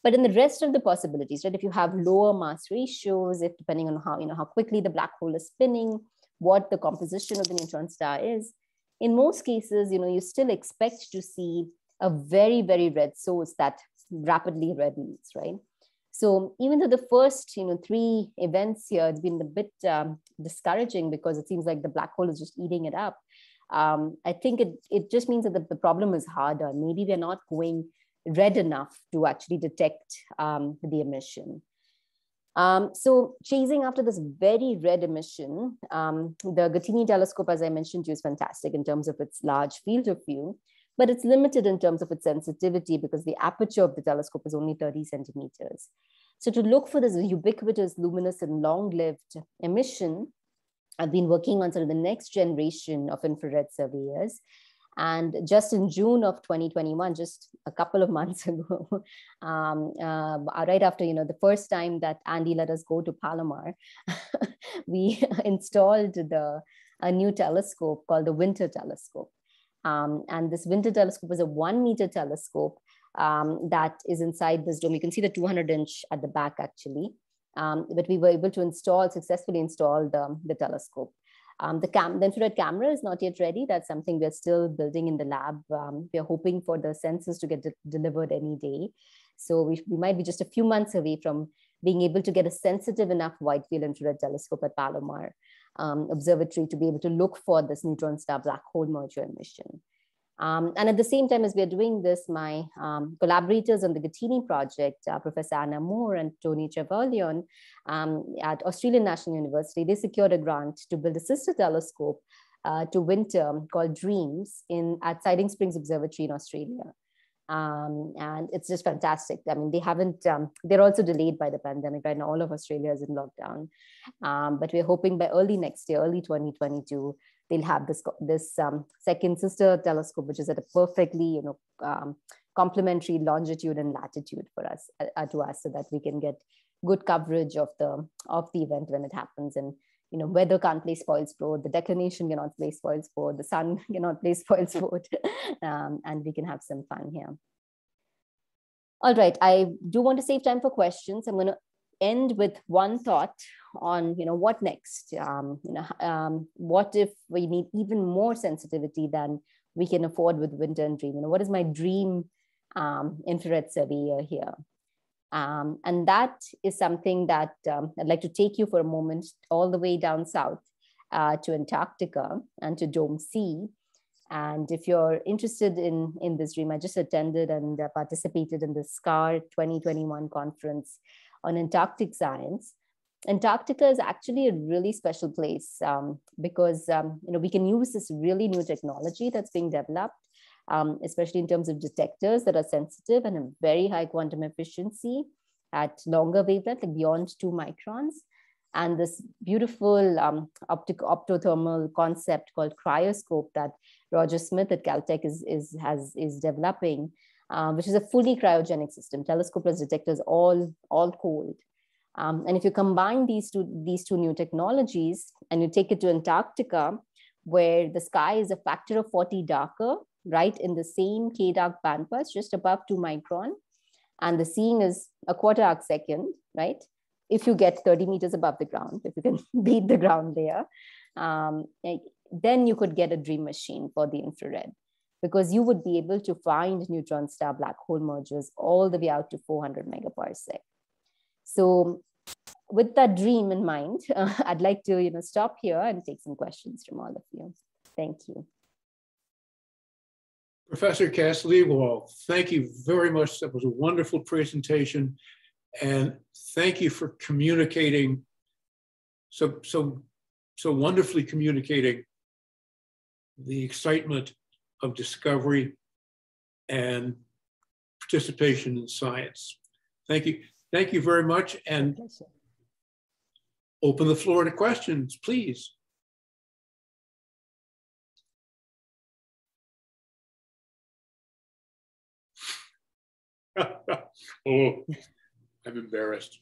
But in the rest of the possibilities, right, if you have lower mass ratios, if depending on how, you know, how quickly the black hole is spinning, what the composition of the neutron star is, in most cases, you know, you still expect to see a very, very red source that rapidly reddens, right? So even though the first, you know, three events here, it's been a bit um, discouraging because it seems like the black hole is just eating it up. Um, I think it, it just means that the, the problem is harder. Maybe we're not going red enough to actually detect um, the emission. Um, so chasing after this very red emission, um, the Gattini telescope, as I mentioned to you, is fantastic in terms of its large field of view, but it's limited in terms of its sensitivity because the aperture of the telescope is only 30 centimeters. So to look for this ubiquitous, luminous, and long-lived emission, I've been working on sort of the next generation of infrared surveyors. And just in June of 2021, just a couple of <laughs> months ago, um, uh, right after you know the first time that Andy let us go to Palomar, <laughs> we <laughs> installed the a new telescope called the Winter Telescope. Um, and this Winter Telescope is a one meter telescope um, that is inside this dome. You can see the 200 inch at the back actually. Um, but we were able to install, successfully install the, the telescope. Um, the, cam the infrared camera is not yet ready. That's something we're still building in the lab. Um, we're hoping for the sensors to get de delivered any day. So we, we might be just a few months away from being able to get a sensitive enough wide field infrared telescope at Palomar um, Observatory to be able to look for this neutron star black hole merger emission. Um, and at the same time as we're doing this, my um, collaborators on the Gattini project, uh, Professor Anna Moore and Tony Travouillon um, at Australian National University, they secured a grant to build a sister telescope uh, to winter called DREAMS in, at Siding Springs Observatory in Australia. Um, and it's just fantastic. I mean, they haven't, um, they're also delayed by the pandemic right now. All of Australia is in lockdown. Um, but we're hoping by early next year, early 2022, they'll have this, this um, second sister telescope, which is at a perfectly, you know, um, complementary longitude and latitude for us, uh, to us, so that we can get good coverage of the, of the event when it happens. And you know, weather can't play spoils sport, the declination cannot play spoils sport, the sun <laughs> cannot play spoil sport, <laughs> um, and we can have some fun here. All right, I do want to save time for questions. I'm going to end with one thought on, you know, what next? Um, you know, um, what if we need even more sensitivity than we can afford with Winter and Dream? You know, what is my dream um, infrared surveyor here? Um, and that is something that um, I'd like to take you for a moment all the way down south uh, to Antarctica and to Dome C. And if you're interested in, in this dream, I just attended and uh, participated in the SCAR 2021 conference on Antarctic science. Antarctica is actually a really special place um, because um, you know we can use this really new technology that's being developed um, especially in terms of detectors that are sensitive and a very high quantum efficiency at longer wavelength, like beyond two microns. And this beautiful um, optic optothermal concept called cryoscope that Roger Smith at Caltech is, is, has, is developing, uh, which is a fully cryogenic system, telescope plus detectors all, all cold. Um, and if you combine these two, these two new technologies and you take it to Antarctica, where the sky is a factor of 40 darker right in the same K dark bandpass, just above two micron. And the seeing is a quarter arc second, right? If you get 30 meters above the ground, if you can <laughs> beat the ground there, um, then you could get a dream machine for the infrared because you would be able to find neutron star black hole mergers all the way out to 400 megaparsec. So with that dream in mind, uh, <laughs> I'd like to you know, stop here and take some questions from all of you. Thank you. Professor Kasliwal, thank you very much. That was a wonderful presentation. And thank you for communicating so, so, so wonderfully communicating the excitement of discovery and participation in science. Thank you. Thank you very much. And open the floor to questions, please. <laughs> oh, I'm embarrassed.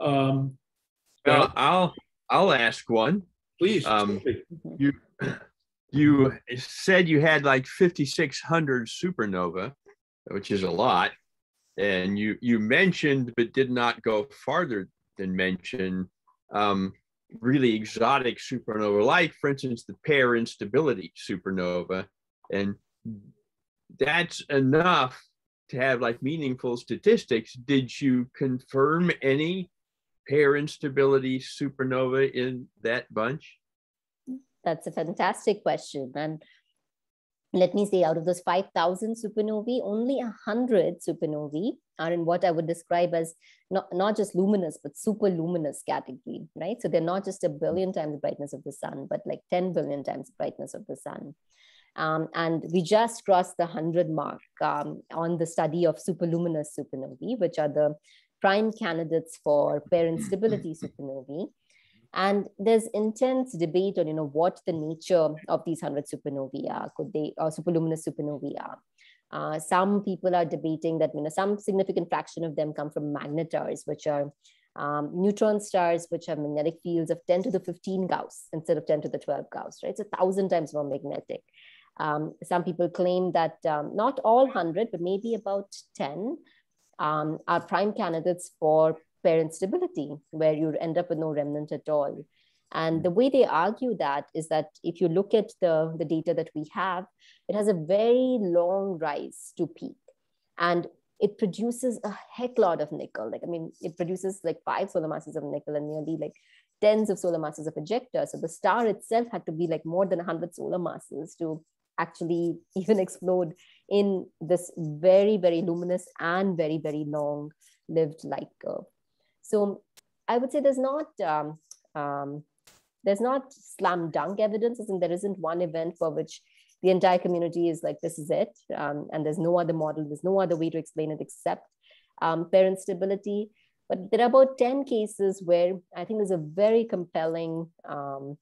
Um, well, I'll I'll ask one. Please. Um, you you said you had like 5,600 supernova, which is a lot, and you you mentioned but did not go farther than mention um, really exotic supernova, like for instance the pair instability supernova, and that's enough to have like meaningful statistics, did you confirm any pair instability supernova in that bunch? That's a fantastic question. And let me say, out of those 5,000 supernovae, only 100 supernovae are in what I would describe as not, not just luminous, but super luminous category, right? So they're not just a billion times the brightness of the sun, but like 10 billion times the brightness of the sun. Um, and we just crossed the 100 mark um, on the study of superluminous supernovae, which are the prime candidates for pair instability <clears throat> supernovae. And there's intense debate on, you know, what the nature of these 100 supernovae are. Could they, or superluminous supernovae are. Uh, some people are debating that, you know, some significant fraction of them come from magnetars, which are um, neutron stars, which have magnetic fields of 10 to the 15 Gauss instead of 10 to the 12 Gauss, right? It's a thousand times more magnetic. Um, some people claim that um, not all 100, but maybe about 10 um, are prime candidates for pair instability, where you end up with no remnant at all. And the way they argue that is that if you look at the, the data that we have, it has a very long rise to peak. And it produces a heck lot of nickel. Like, I mean, it produces like five solar masses of nickel and nearly like tens of solar masses of ejecta. So the star itself had to be like more than 100 solar masses to actually <laughs> even explode in this very, very luminous and very, very long lived light curve. Uh, So I would say there's not um, um, there's not slam dunk evidence, in there isn't one event for which the entire community is like, this is it. Um, and there's no other model, there's no other way to explain it except um, pair instability. But there are about 10 cases where I think there's a very compelling um,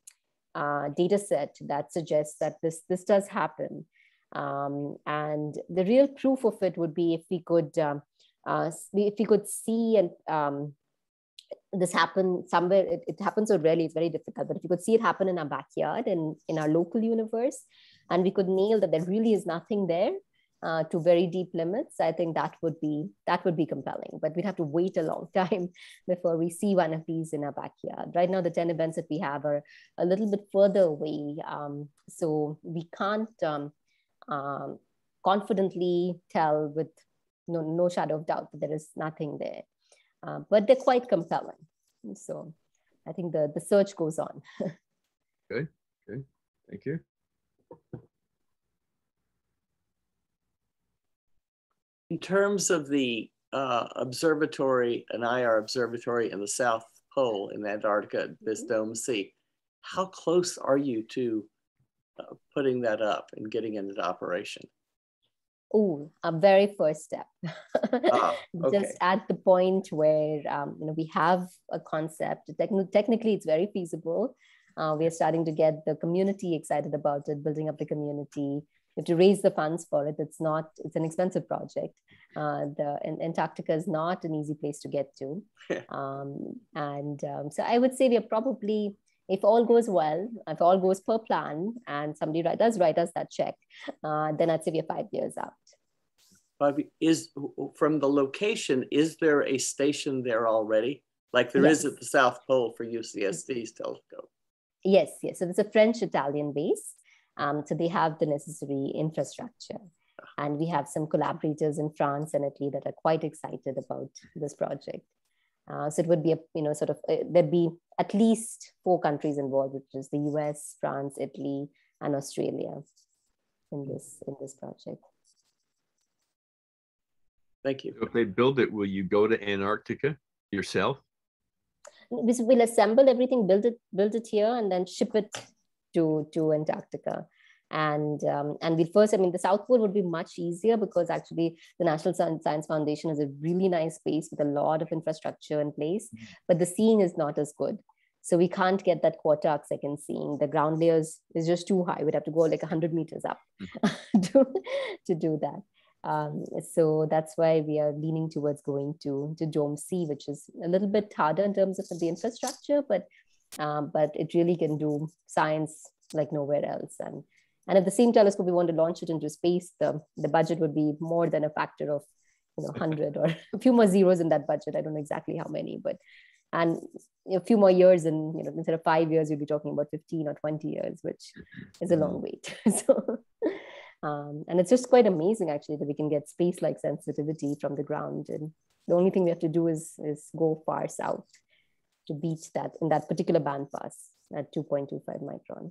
uh, data set that suggests that this, this does happen. Um, and the real proof of it would be if we could, uh, if we could see and um, this happen somewhere it, it, happens so rarely it's very difficult but if you could see it happen in our backyard and in our local universe and we could nail that there really is nothing there uh, to very deep limits i think that would be that would be compelling but we'd have to wait a long <laughs> time before we see one of these in our backyard. Right now the 10 events that we have are a little bit further away um, so we can't um, um, confidently tell with no, no shadow of doubt that there is nothing there uh, but they're quite compelling. So I think the, the search goes on. <laughs> okay, okay, thank you. In terms of the uh, observatory, an IR observatory in the South Pole in Antarctica, this mm-hmm. Dome C, how close are you to uh, putting that up and getting it into operation? Oh, a very first step. ah, <laughs> okay. Just at the point where um, you know we have a concept. Techn- technically, it's very feasible. Uh, we are starting to get the community excited about it, building up the community. You have to raise the funds for it. It's not. It's an expensive project. Uh, the Antarctica is not an easy place to get to, <laughs> um, and um, so I would say we are probably if all goes well, if all goes per plan, and somebody write, does write us that check, uh, then I'd say we're five years out. Five is from the location. Is there a station there already, like there yes. is at the South Pole for UCSD's telescope? Yes, yes. So there's a French-Italian base. Um, so they have the necessary infrastructure. And we have some collaborators in France and Italy that are quite excited about this project. Uh, so it would be a, you know, sort of, uh, there'd be at least four countries involved, which is the US, France, Italy, and Australia in this, in this project. Thank you. If they build it, will you go to Antarctica yourself? We'll assemble everything, build it, build it here, and then ship it to, to Antarctica and um, and we first i mean the south pole would be much easier because actually the national science foundation is a really nice space with a lot of infrastructure in place mm-hmm. but the seeing is not as good so we can't get that quarter arc second seeing the ground layers is just too high we'd have to go like 100 meters up mm-hmm. <laughs> to, to do that um, so that's why we are leaning towards going to, to Dome C, which is a little bit harder in terms of the infrastructure, but um, but it really can do science like nowhere else. And and if the same telescope we want to launch it into space, the, the budget would be more than a factor of you know 100 or <laughs> a few more zeros in that budget. I don't know exactly how many, but and a few more years and you know instead of five years, you'd be talking about 15 or 20 years, which is a long wait. <laughs> so um, and it's just quite amazing actually that we can get space-like sensitivity from the ground. And the only thing we have to do is, is go far south to beat that in that particular bandpass at 2.25 micron.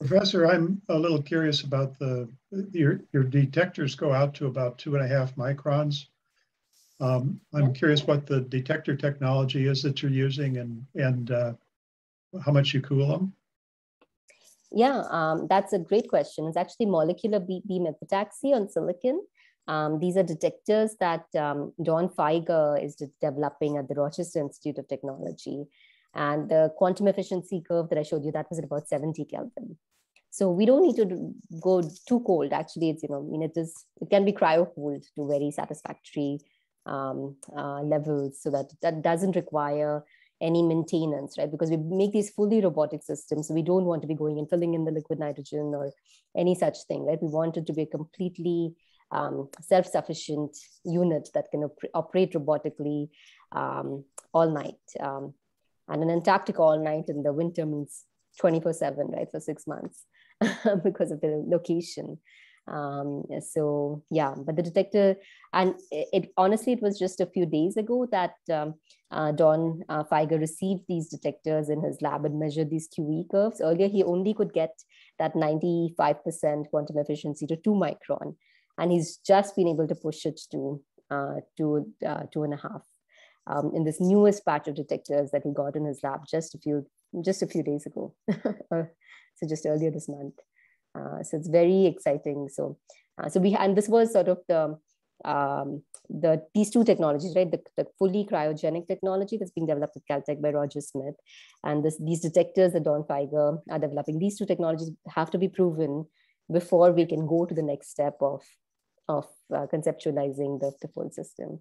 Professor, I'm a little curious about the your your detectors go out to about two and a half microns. Um, I'm curious what the detector technology is that you're using and and uh, how much you cool them. Yeah, um, that's a great question. It's actually molecular beam epitaxy on silicon. Um, these are detectors that um, Don Figer is developing at the Rochester Institute of Technology. And the quantum efficiency curve that I showed you, that was at about 70 Kelvin. So we don't need to go too cold. Actually, it's, you know, I mean, it is, it can be cryo cooled to very satisfactory um, uh, levels so that that doesn't require any maintenance, right? Because we make these fully robotic systems. So we don't want to be going and filling in the liquid nitrogen or any such thing, right? We want it to be a completely um, self-sufficient unit that can op operate robotically um, all night. Um, and in Antarctica all night in the winter means 24 seven, right? For six months <laughs> because of the location. Um, so yeah, but the detector, and it, it, honestly, it was just a few days ago that um, uh, Don uh, Figer received these detectors in his lab and measured these QE curves. Earlier, he only could get that 95% quantum efficiency to two micron, and he's just been able to push it to uh, to uh, two and a half um, in this newest batch of detectors that he got in his lab just a few just a few days ago, <laughs> so just earlier this month. Uh, so it's very exciting. So, uh, so we and this was sort of the um, the these two technologies, right? The, the fully cryogenic technology that's being developed at Caltech by Roger Smith, and this, these detectors that Don Figer are developing. These two technologies have to be proven before we can go to the next step of of uh, conceptualizing the, the full system.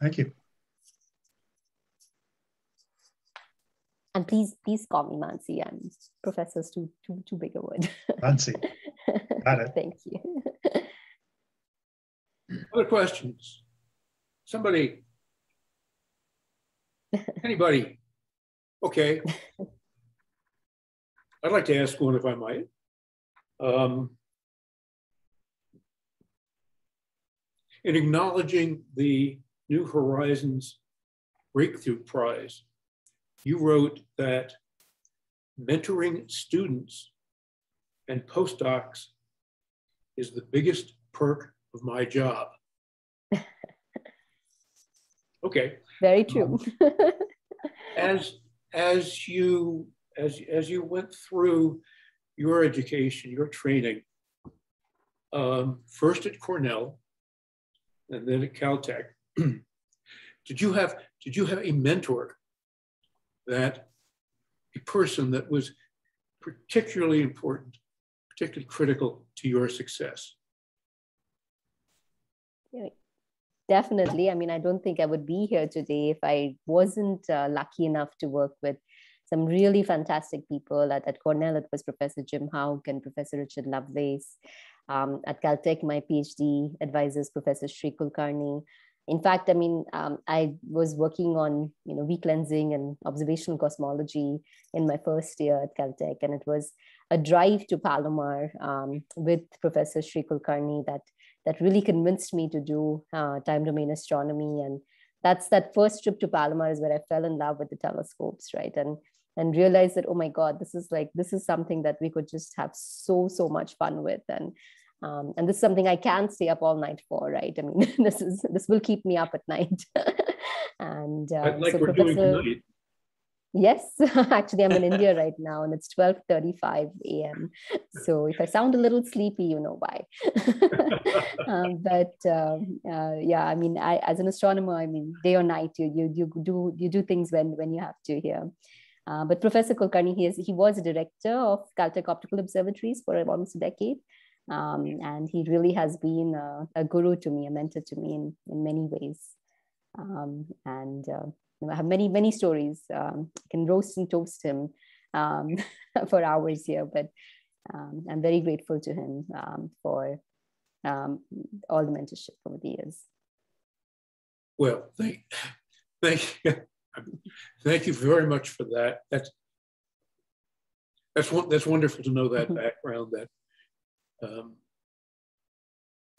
Thank you. And please, please call me Mansi. And professor's too too too big a word. Mansi. Got it. <laughs> Thank you. Other questions? Somebody? Anybody? Okay. I'd like to ask one if I might. Um, in acknowledging the New Horizons Breakthrough Prize you wrote that mentoring students and postdocs is the biggest perk of my job. <laughs> Okay. Very true. Um, as as you as as you went through your education, your training, um, first at Cornell, and then at Caltech, <clears throat> did you have did you have a mentor that a person that was particularly important, particularly critical to your success? Definitely. I mean, I don't think I would be here today if I wasn't uh, lucky enough to work with some really fantastic people. At, at Cornell, it was Professor Jim Houck and Professor Richard Lovelace. Um, at Caltech, my PhD advisors, Professor Sri Kulkarni, in fact, I mean, um, I was working on, you know, weak lensing and observational cosmology in my first year at Caltech. And it was a drive to Palomar um, with Professor Sri Kulkarni that, that really convinced me to do uh, time domain astronomy. And that's that first trip to Palomar is where I fell in love with the telescopes, right? And and realized that oh my god this is like this is something that we could just have so so much fun with and um, and this is something I can't stay up all night for, right? I mean, <laughs> this is this will keep me up at night. <laughs> and uh, like so we're Professor, doing tonight. Yes, <laughs> actually, I'm in India right now, and it's 12:35 a.m. So if I sound a little sleepy, you know why. um, but um, uh, yeah, I mean, I, as an astronomer, I mean, day or night, you you you do you do things when when you have to here. Uh, but Professor Kulkarni, he, is, he was a director of Caltech Optical Observatories for almost a decade. Um, and he really has been a, a, guru to me, a mentor to me in, in many ways. Um, and uh, I have many, many stories. Um, I can roast and toast him um, <laughs> for hours here, but um, I'm very grateful to him um, for all the mentorship over the years. Well, thank, thank, <laughs> thank you very much for that. That's that's that's wonderful to know that mm-hmm. background. That um,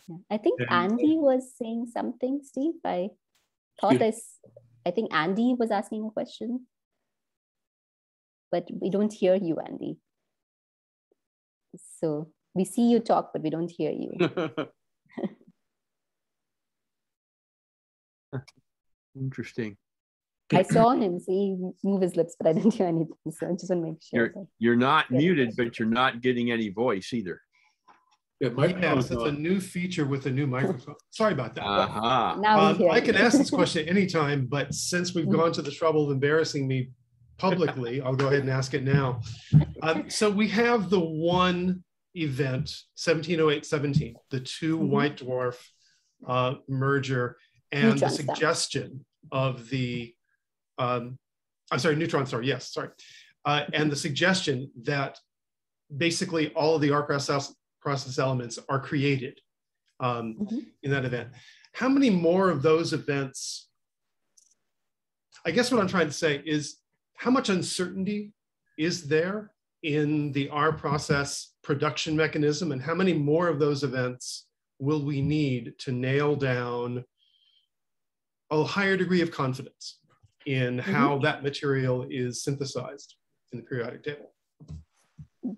yeah. I think and, Andy was saying something, Steve. I thought I, I think Andy was asking a question, but we don't hear you, Andy. So we see you talk, but we don't hear you. <laughs> <laughs> Interesting. I saw him see move his lips, but I didn't hear anything. So I just want to make sure. You're, you're not muted, but you're not getting any voice either. Yeah, microphone's Yes, it's a new feature with a new microphone. Sorry about that. Aha. Now we Um, I can ask this <laughs> question anytime, but since we've Mm. gone to the trouble of embarrassing me publicly, <laughs> I'll go ahead and ask it now. Um, so we have the one event, 1708-17, the 2 Mhm. white dwarf uh, merger and the Neutron star. suggestion of the, um, I'm sorry, neutron star, yes, sorry. Uh, and the suggestion that basically all of the R process, elements are created um, Mhm. in that event. How many more of those events? I guess what I'm trying to say is how much uncertainty is there in the R process production mechanism and how many more of those events will we need to nail down a higher degree of confidence in how that material is synthesized in the periodic table?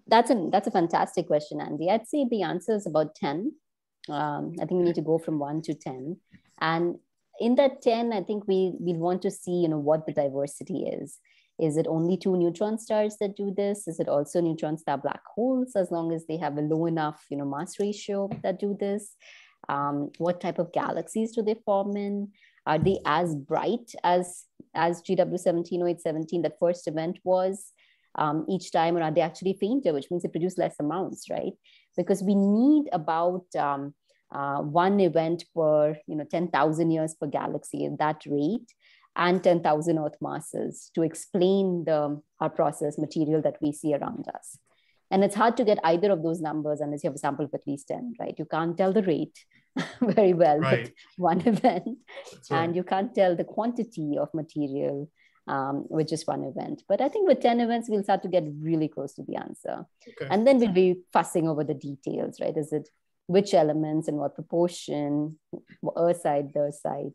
That's a that's a fantastic question, Andy. I'd say the answer is about 10. Um, I think we need to go from one to 10. And in that 10, I think we we want to see, you know, what the diversity is. Is it only two neutron stars that do this? Is it also neutron star black holes, as long as they have a low enough, you know, mass ratio that do this? Um, what type of galaxies do they form in? Are they as bright as as GW 170817, that first event was? Um, each time, or are they actually fainter, which means they produce less amounts, right? Because we need about um, uh, one event per, you know, 10,000 years per galaxy at that rate and 10,000 Earth masses to explain the R process material that we see around us. And it's hard to get either of those numbers unless you have a sample of at least 10, right? You can't tell the rate <laughs> very well Right. with one event right. and you can't tell the quantity of material um, with just one event. But I think with 10 events, we'll start to get really close to the answer. Okay. And then we'll be fussing over the details, right? Is it which elements and what proportion, earth side, their side?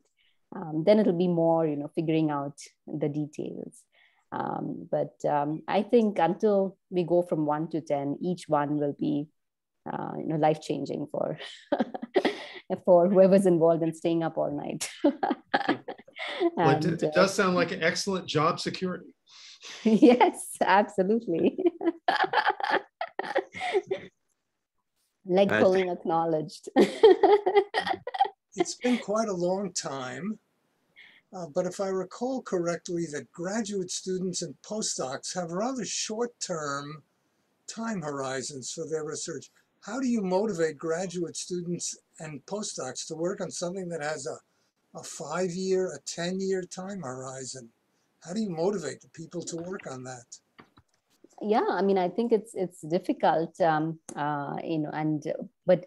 Um, then it'll be more, you know, figuring out the details. Um, but um, I think until we go from one to 10, each one will be, uh, you know, life changing for, <laughs> for whoever's involved in staying up all night. <laughs> Well, it, And, it uh, does sound like <laughs> an excellent job security. yes, absolutely. Leg I- pulling acknowledged. it's been <laughs> quite a long time. Uh, but if I recall correctly, that graduate students and postdocs have rather short-term time horizons for their research. How do you motivate graduate students and postdocs to work on something that has a, a five-year, a 10-year time horizon? How do you motivate the people to work on that? yeah, I mean, I think it's it's difficult, um, uh, you know, and but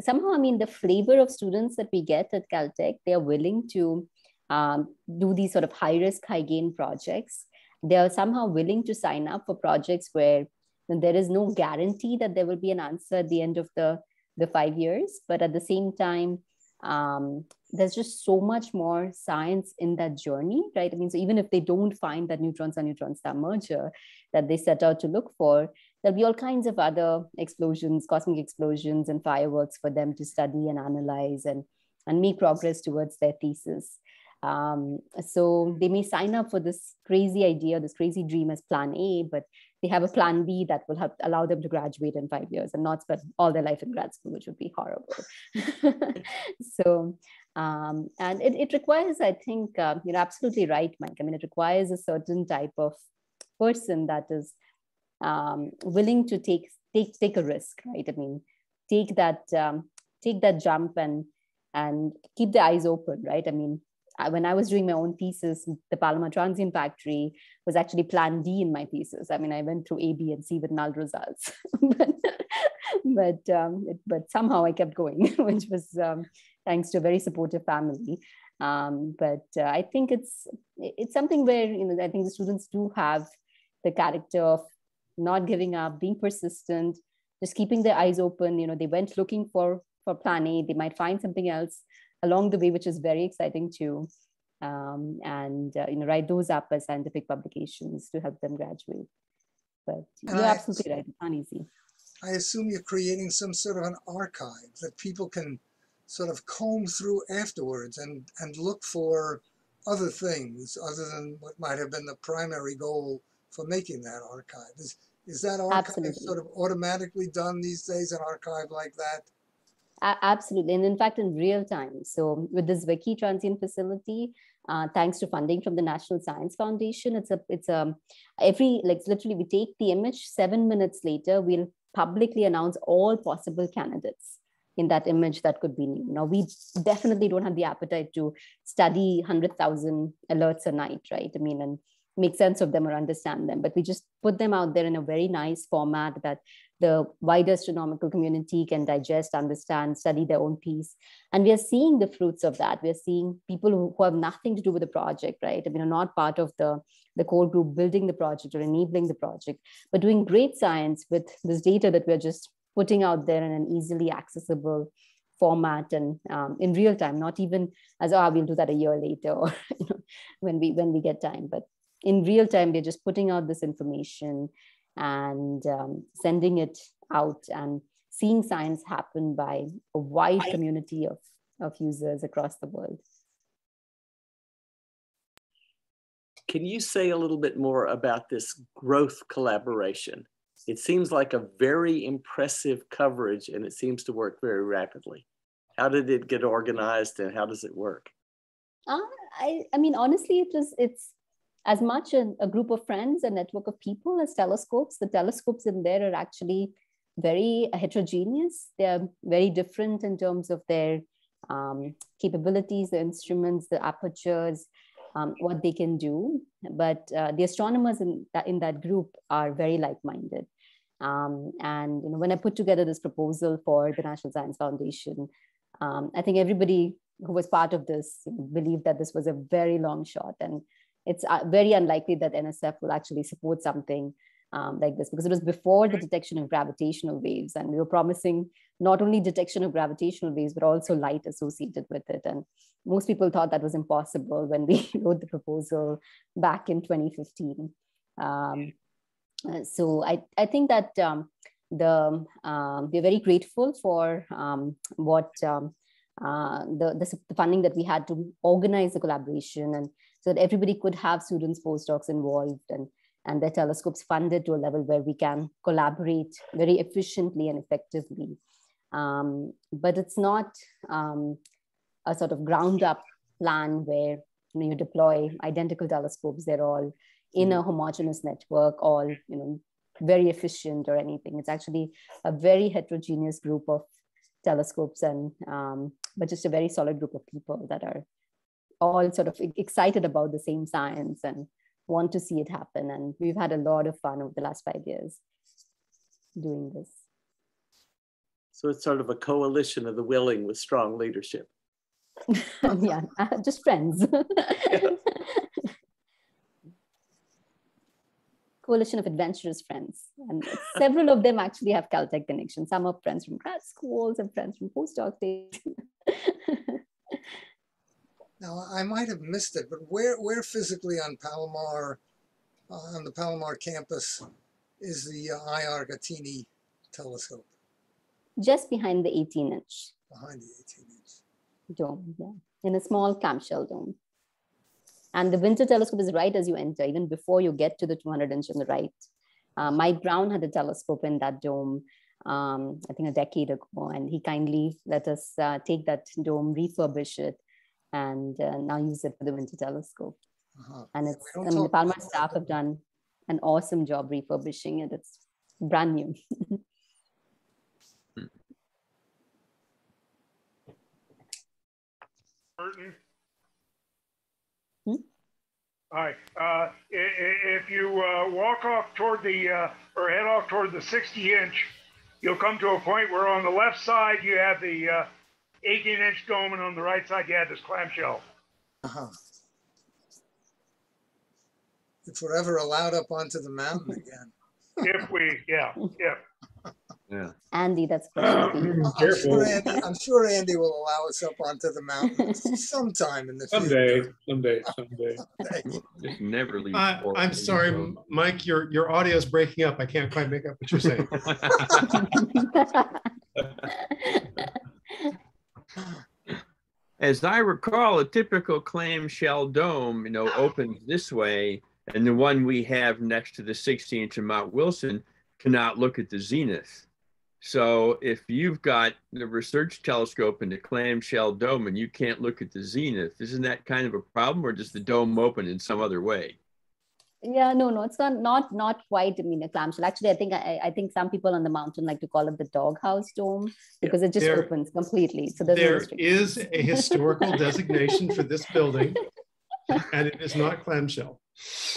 somehow, I mean, the flavor of students that we get at Caltech, they are willing to um, do these sort of high risk, high gain projects. They are somehow willing to sign up for projects where there is no guarantee that there will be an answer at the end of the the five years, but at the same time, um, there's just so much more science in that journey, right? I mean, so even if they don't find that neutrons are neutron star merger that they set out to look for, there'll be all kinds of other explosions, cosmic explosions, and fireworks for them to study and analyze and, and make progress towards their thesis. Um, so they may sign up for this crazy idea, this crazy dream as plan A, but they have a plan B that will help allow them to graduate in five years and not spend all their life in grad school, which would be horrible. <laughs> so, um, and it, it requires, I think, uh, you're absolutely right, Mike. I mean, it requires a certain type of person that is um, willing to take take take a risk, right? I mean, take that um, take that jump and and keep the eyes open, right? I mean, when I was doing my own thesis, the Palomar Transient Factory was actually Plan D in my thesis. I mean, I went through A, B, and C with null results, <laughs> but but um, it, but somehow I kept going, <laughs> which was um, thanks to a very supportive family. Um, but uh, I think it's it's something where you know I think the students do have the character of not giving up, being persistent, just keeping their eyes open. You know, they went looking for for plan A. They might find something else along the way, which is very exciting too. Um, and uh, you know, write those up as scientific publications to help them graduate. But And you're I- absolutely right; it's not easy. I assume you're creating some sort of an archive that people can sort of comb through afterwards and, and look for other things other than what might have been the primary goal for making that archive. Is, Is that archive Absolutely. sort of automatically done these days, an archive like that? Absolutely. And in fact, in real time. So with this Zwicky transient facility, uh, thanks to funding from the National Science Foundation, it's a, it's a, every, like literally we take the image, seven minutes later, we'll publicly announce all possible candidates in that image that could be new. Now, we definitely don't have the appetite to study 100,000 alerts a night, right? I mean, and make sense of them or understand them, but we just put them out there in a very nice format that the wider astronomical community can digest, understand, study their own piece. And we are seeing the fruits of that. We are seeing people who, who have nothing to do with the project, right? I mean, are not part of the, the core group building the project or enabling the project, but doing great science with this data that we're just putting out there in an easily accessible format and um, in real time, not even as, oh, we'll do that a year later <laughs> or you know, when we when we get time, but in real time, we're just putting out this information and um, sending it out and seeing science happen by a wide community of, of users across the world. Can you say a little bit more about this growth collaboration? It seems like a very impressive coverage and it seems to work very rapidly. How did it get organized and how does it work? Uh, I, I mean, honestly, it was, it's as much a, a group of friends, a network of people as telescopes. The telescopes in there are actually very heterogeneous. They're very different in terms of their um, capabilities, the instruments, the apertures, um, what they can do. But uh, the astronomers in that, in that group are very like-minded. Um, and you know, when I put together this proposal for the National Science Foundation, um, I think everybody who was part of this believed that this was a very long shot and it's uh, very unlikely that NSF will actually support something um, like this because it was before the detection of gravitational waves and we were promising not only detection of gravitational waves but also light associated with it. And most people thought that was impossible when we <laughs> wrote the proposal back in 2015 um, uh, so I, I think that um, the um, we're very grateful for um, what um, uh, the, the, the funding that we had to organize the collaboration and so that everybody could have students, postdocs involved and, and their telescopes funded to a level where we can collaborate very efficiently and effectively. Um, but it's not um, a sort of ground up plan where you, know, you deploy identical telescopes, they're all in a homogeneous network, all you know, very efficient or anything. It's actually a very heterogeneous group of telescopes and um, but just a very solid group of people that are all sort of excited about the same science and want to see it happen. And we've had a lot of fun over the last five years doing this. So it's sort of a coalition of the willing with strong leadership. <laughs> yeah, <laughs> just friends. <laughs> Coalition of adventurous friends. And several of them actually have Caltech connections. Some are friends from grad school, some friends from postdoc days. Now, I might have missed it, but where, where physically on Palomar, uh, on the Palomar campus, is the uh, IR Gattini telescope? Just behind the 18 inch Behind the 18 inch. dome, yeah, in a small clamshell dome. And the winter telescope is right as you enter, even before you get to the 200 inch on the right. Uh, Mike Brown had a telescope in that dome, um, I think a decade ago, and he kindly let us uh, take that dome, refurbish it, and uh, now use it for the winter telescope. Uh-huh. And it's, we I mean, the talk Palomar about staff have done an awesome job refurbishing it. It's brand new. <laughs> Burton? Hmm? Hi, uh, i- i- if you, uh, walk off toward the, uh, or head off toward the sixty inch, you'll come to a point where on the left side you have the, uh, eighteen inch dome and on the right side you have this clamshell. Uh-huh. If we're ever allowed up onto the mountain again. If we, yeah, yeah. Yeah. Andy, that's a question. I'm Careful. sure, Andy, I'm sure Andy will allow us up onto the mountain sometime in the Someday, future. someday, someday. Just never leave. I, I'm sorry, so. Mike, your, your audio is breaking up. I can't quite make up what you're saying. <laughs> <laughs> <laughs> As I recall, a typical clamshell dome, you know, opens this way, and the one we have next to the 60 inch of Mount Wilson cannot look at the zenith. So if you've got the research telescope in the clamshell dome and you can't look at the zenith, isn't that kind of a problem or does the dome open in some other way? Yeah, no, no, it's not not not quite. I mean, a clamshell. Actually, I think I, I think some people on the mountain like to call it the doghouse dome because it just There- opens completely. So there's no There restrictions. is a historical <laughs> designation for this building, and it is not clamshell.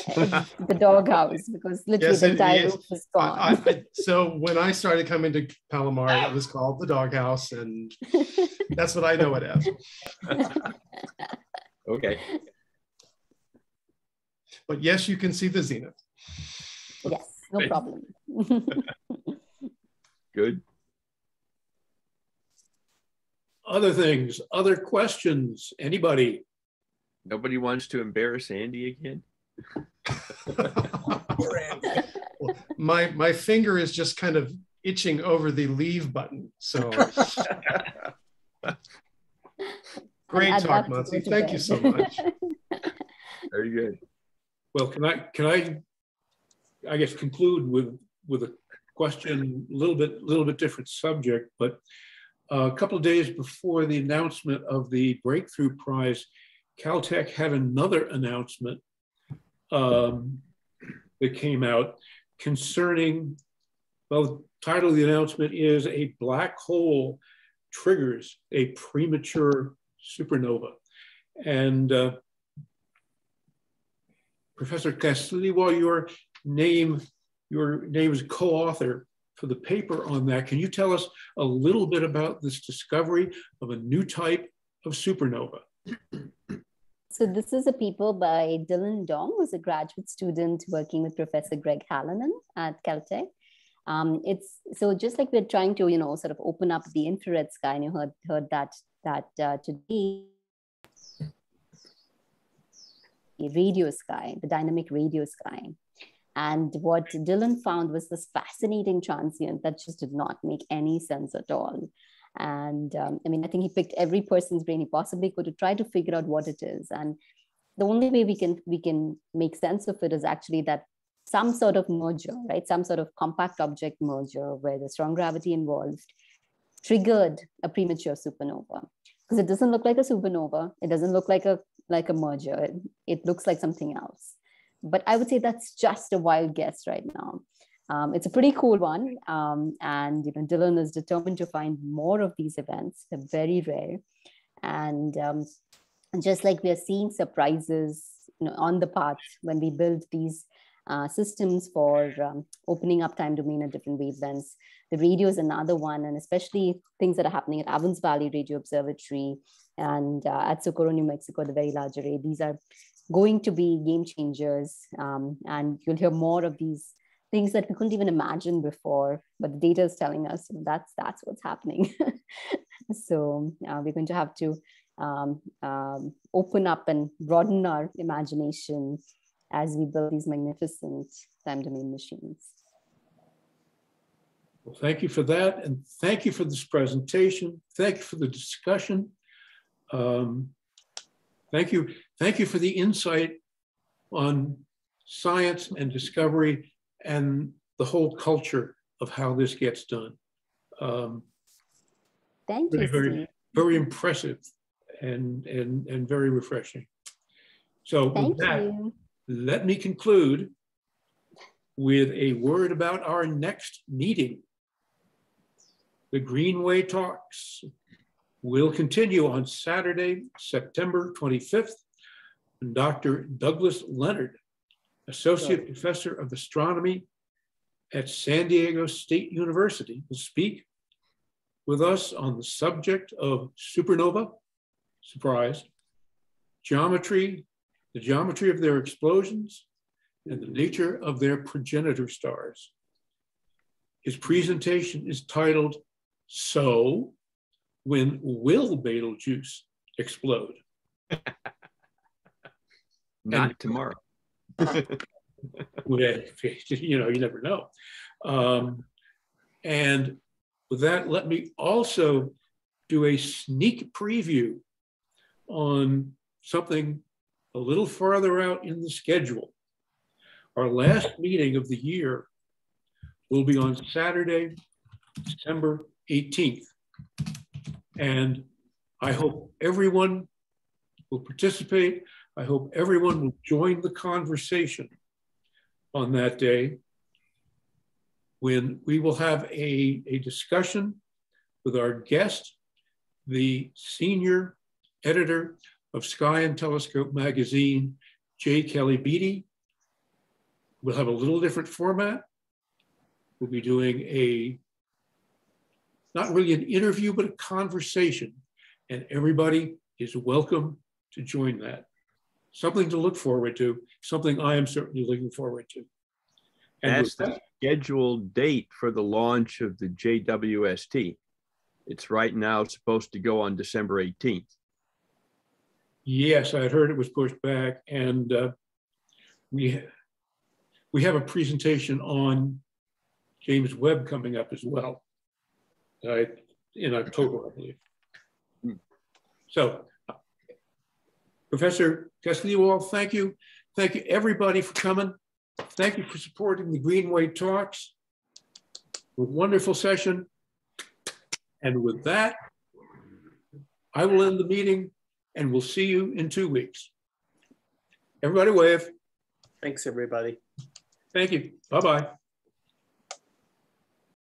<laughs> the doghouse because literally Yes, the entire is. roof is gone. I, I- so when I started coming to Palomar, it was called the doghouse, and <laughs> that's what I know it as. Okay. But yes, you can see the zenith. yes, no problem. <laughs> Good. Other things, other questions, anybody? Nobody wants to embarrass Andy again? Poor <laughs> my my finger is just kind of itching over the leave button. So <laughs> great I'd talk, love Monty. Thank you so much. Very good. Well, can I, can I, I guess conclude with, with a question, a little bit, little bit different subject, but uh, a couple of days before the announcement of the Breakthrough Prize, Caltech had another announcement um, that came out concerning, well, the title of the announcement is A Black Hole Triggers a Premature Supernova. And uh, Professor Kasliwal your name, your name is co-author for the paper on that. Can you tell us a little bit about this discovery of a new type of supernova? <clears throat> So this is a paper by Dillon Dong, who's a graduate student working with Professor Greg Hallinan at Caltech. Um, it's so just like we're trying to, you know, sort of open up the infrared sky, and you heard heard that that uh, today the radio sky, the dynamic radio sky. And what Dillon found was this fascinating transient that just did not make any sense at all. And um, I mean, I think he picked every person's brain he possibly could to try to figure out what it is. And the only way we can we can make sense of it is actually that some sort of merger, right? Some sort of compact object merger where the strong gravity involved triggered a premature supernova. Because it doesn't look like a supernova, it doesn't look like a like a merger. It, it looks like something else. But I would say that's just a wild guess right now. Um, it's a pretty cool one, um, and you know Dillon is determined to find more of these events. They're very rare, and um, just like we are seeing surprises you know, on the path when we build these uh, systems for um, opening up time domain at different wavelengths. The radio is another one, and especially things that are happening at Owens Valley Radio Observatory and uh, at Socorro, New Mexico, the Very Large Array. These are going to be game changers, um, and you'll hear more of these things that we couldn't even imagine before, but the data is telling us that's that's what's happening. <laughs> so uh, we're going to have to um, um, open up and broaden our imagination as we build these magnificent time domain machines. Well, thank you for that, and thank you for this presentation. Thank you for the discussion. Um, thank you, thank you for the insight on science and discovery and the whole culture of how this gets done. Um, Thank Very, you, very- very impressive and, and, and very refreshing. So with that, you. let me conclude with a word about our next meeting. The Greenway Talks will continue on Saturday, September 25th. And Dr. Douglas Leonard, Associate Professor of Astronomy at San Diego State University, will speak with us on the subject of supernova, surprise, geometry, the geometry of their explosions, and the nature of their progenitor stars. His presentation is titled, So When Will Betelgeuse Explode? <laughs> Not tomorrow. <laughs> <laughs> You know, you never know. Um, and with that, let me also do a sneak preview on something a little farther out in the schedule. Our last meeting of the year will be on Saturday, December 18th. And I hope everyone will participate. I hope everyone will join the conversation on that day when we will have a, a discussion with our guest, the senior editor of Sky and Telescope magazine, J. Kelly Beatty. We'll have a little different format. We'll be doing a, not really an interview, but a conversation. And everybody is welcome to join that. Something to look forward to, something I am certainly looking forward to. And That's the that, scheduled date for the launch of the JWST. It's right now supposed to go on December 18th. Yes, I had heard it was pushed back and uh, we, we have a presentation on James Webb coming up as well. Uh, in October, I believe. Hmm. So uh, Professor Kasliwal, thank you. Thank you everybody for coming. Thank you for supporting the Greenway Talks. A wonderful session. And with that, I will end the meeting and we'll see you in two weeks. Everybody wave. Thanks, everybody. Thank you. Bye-bye.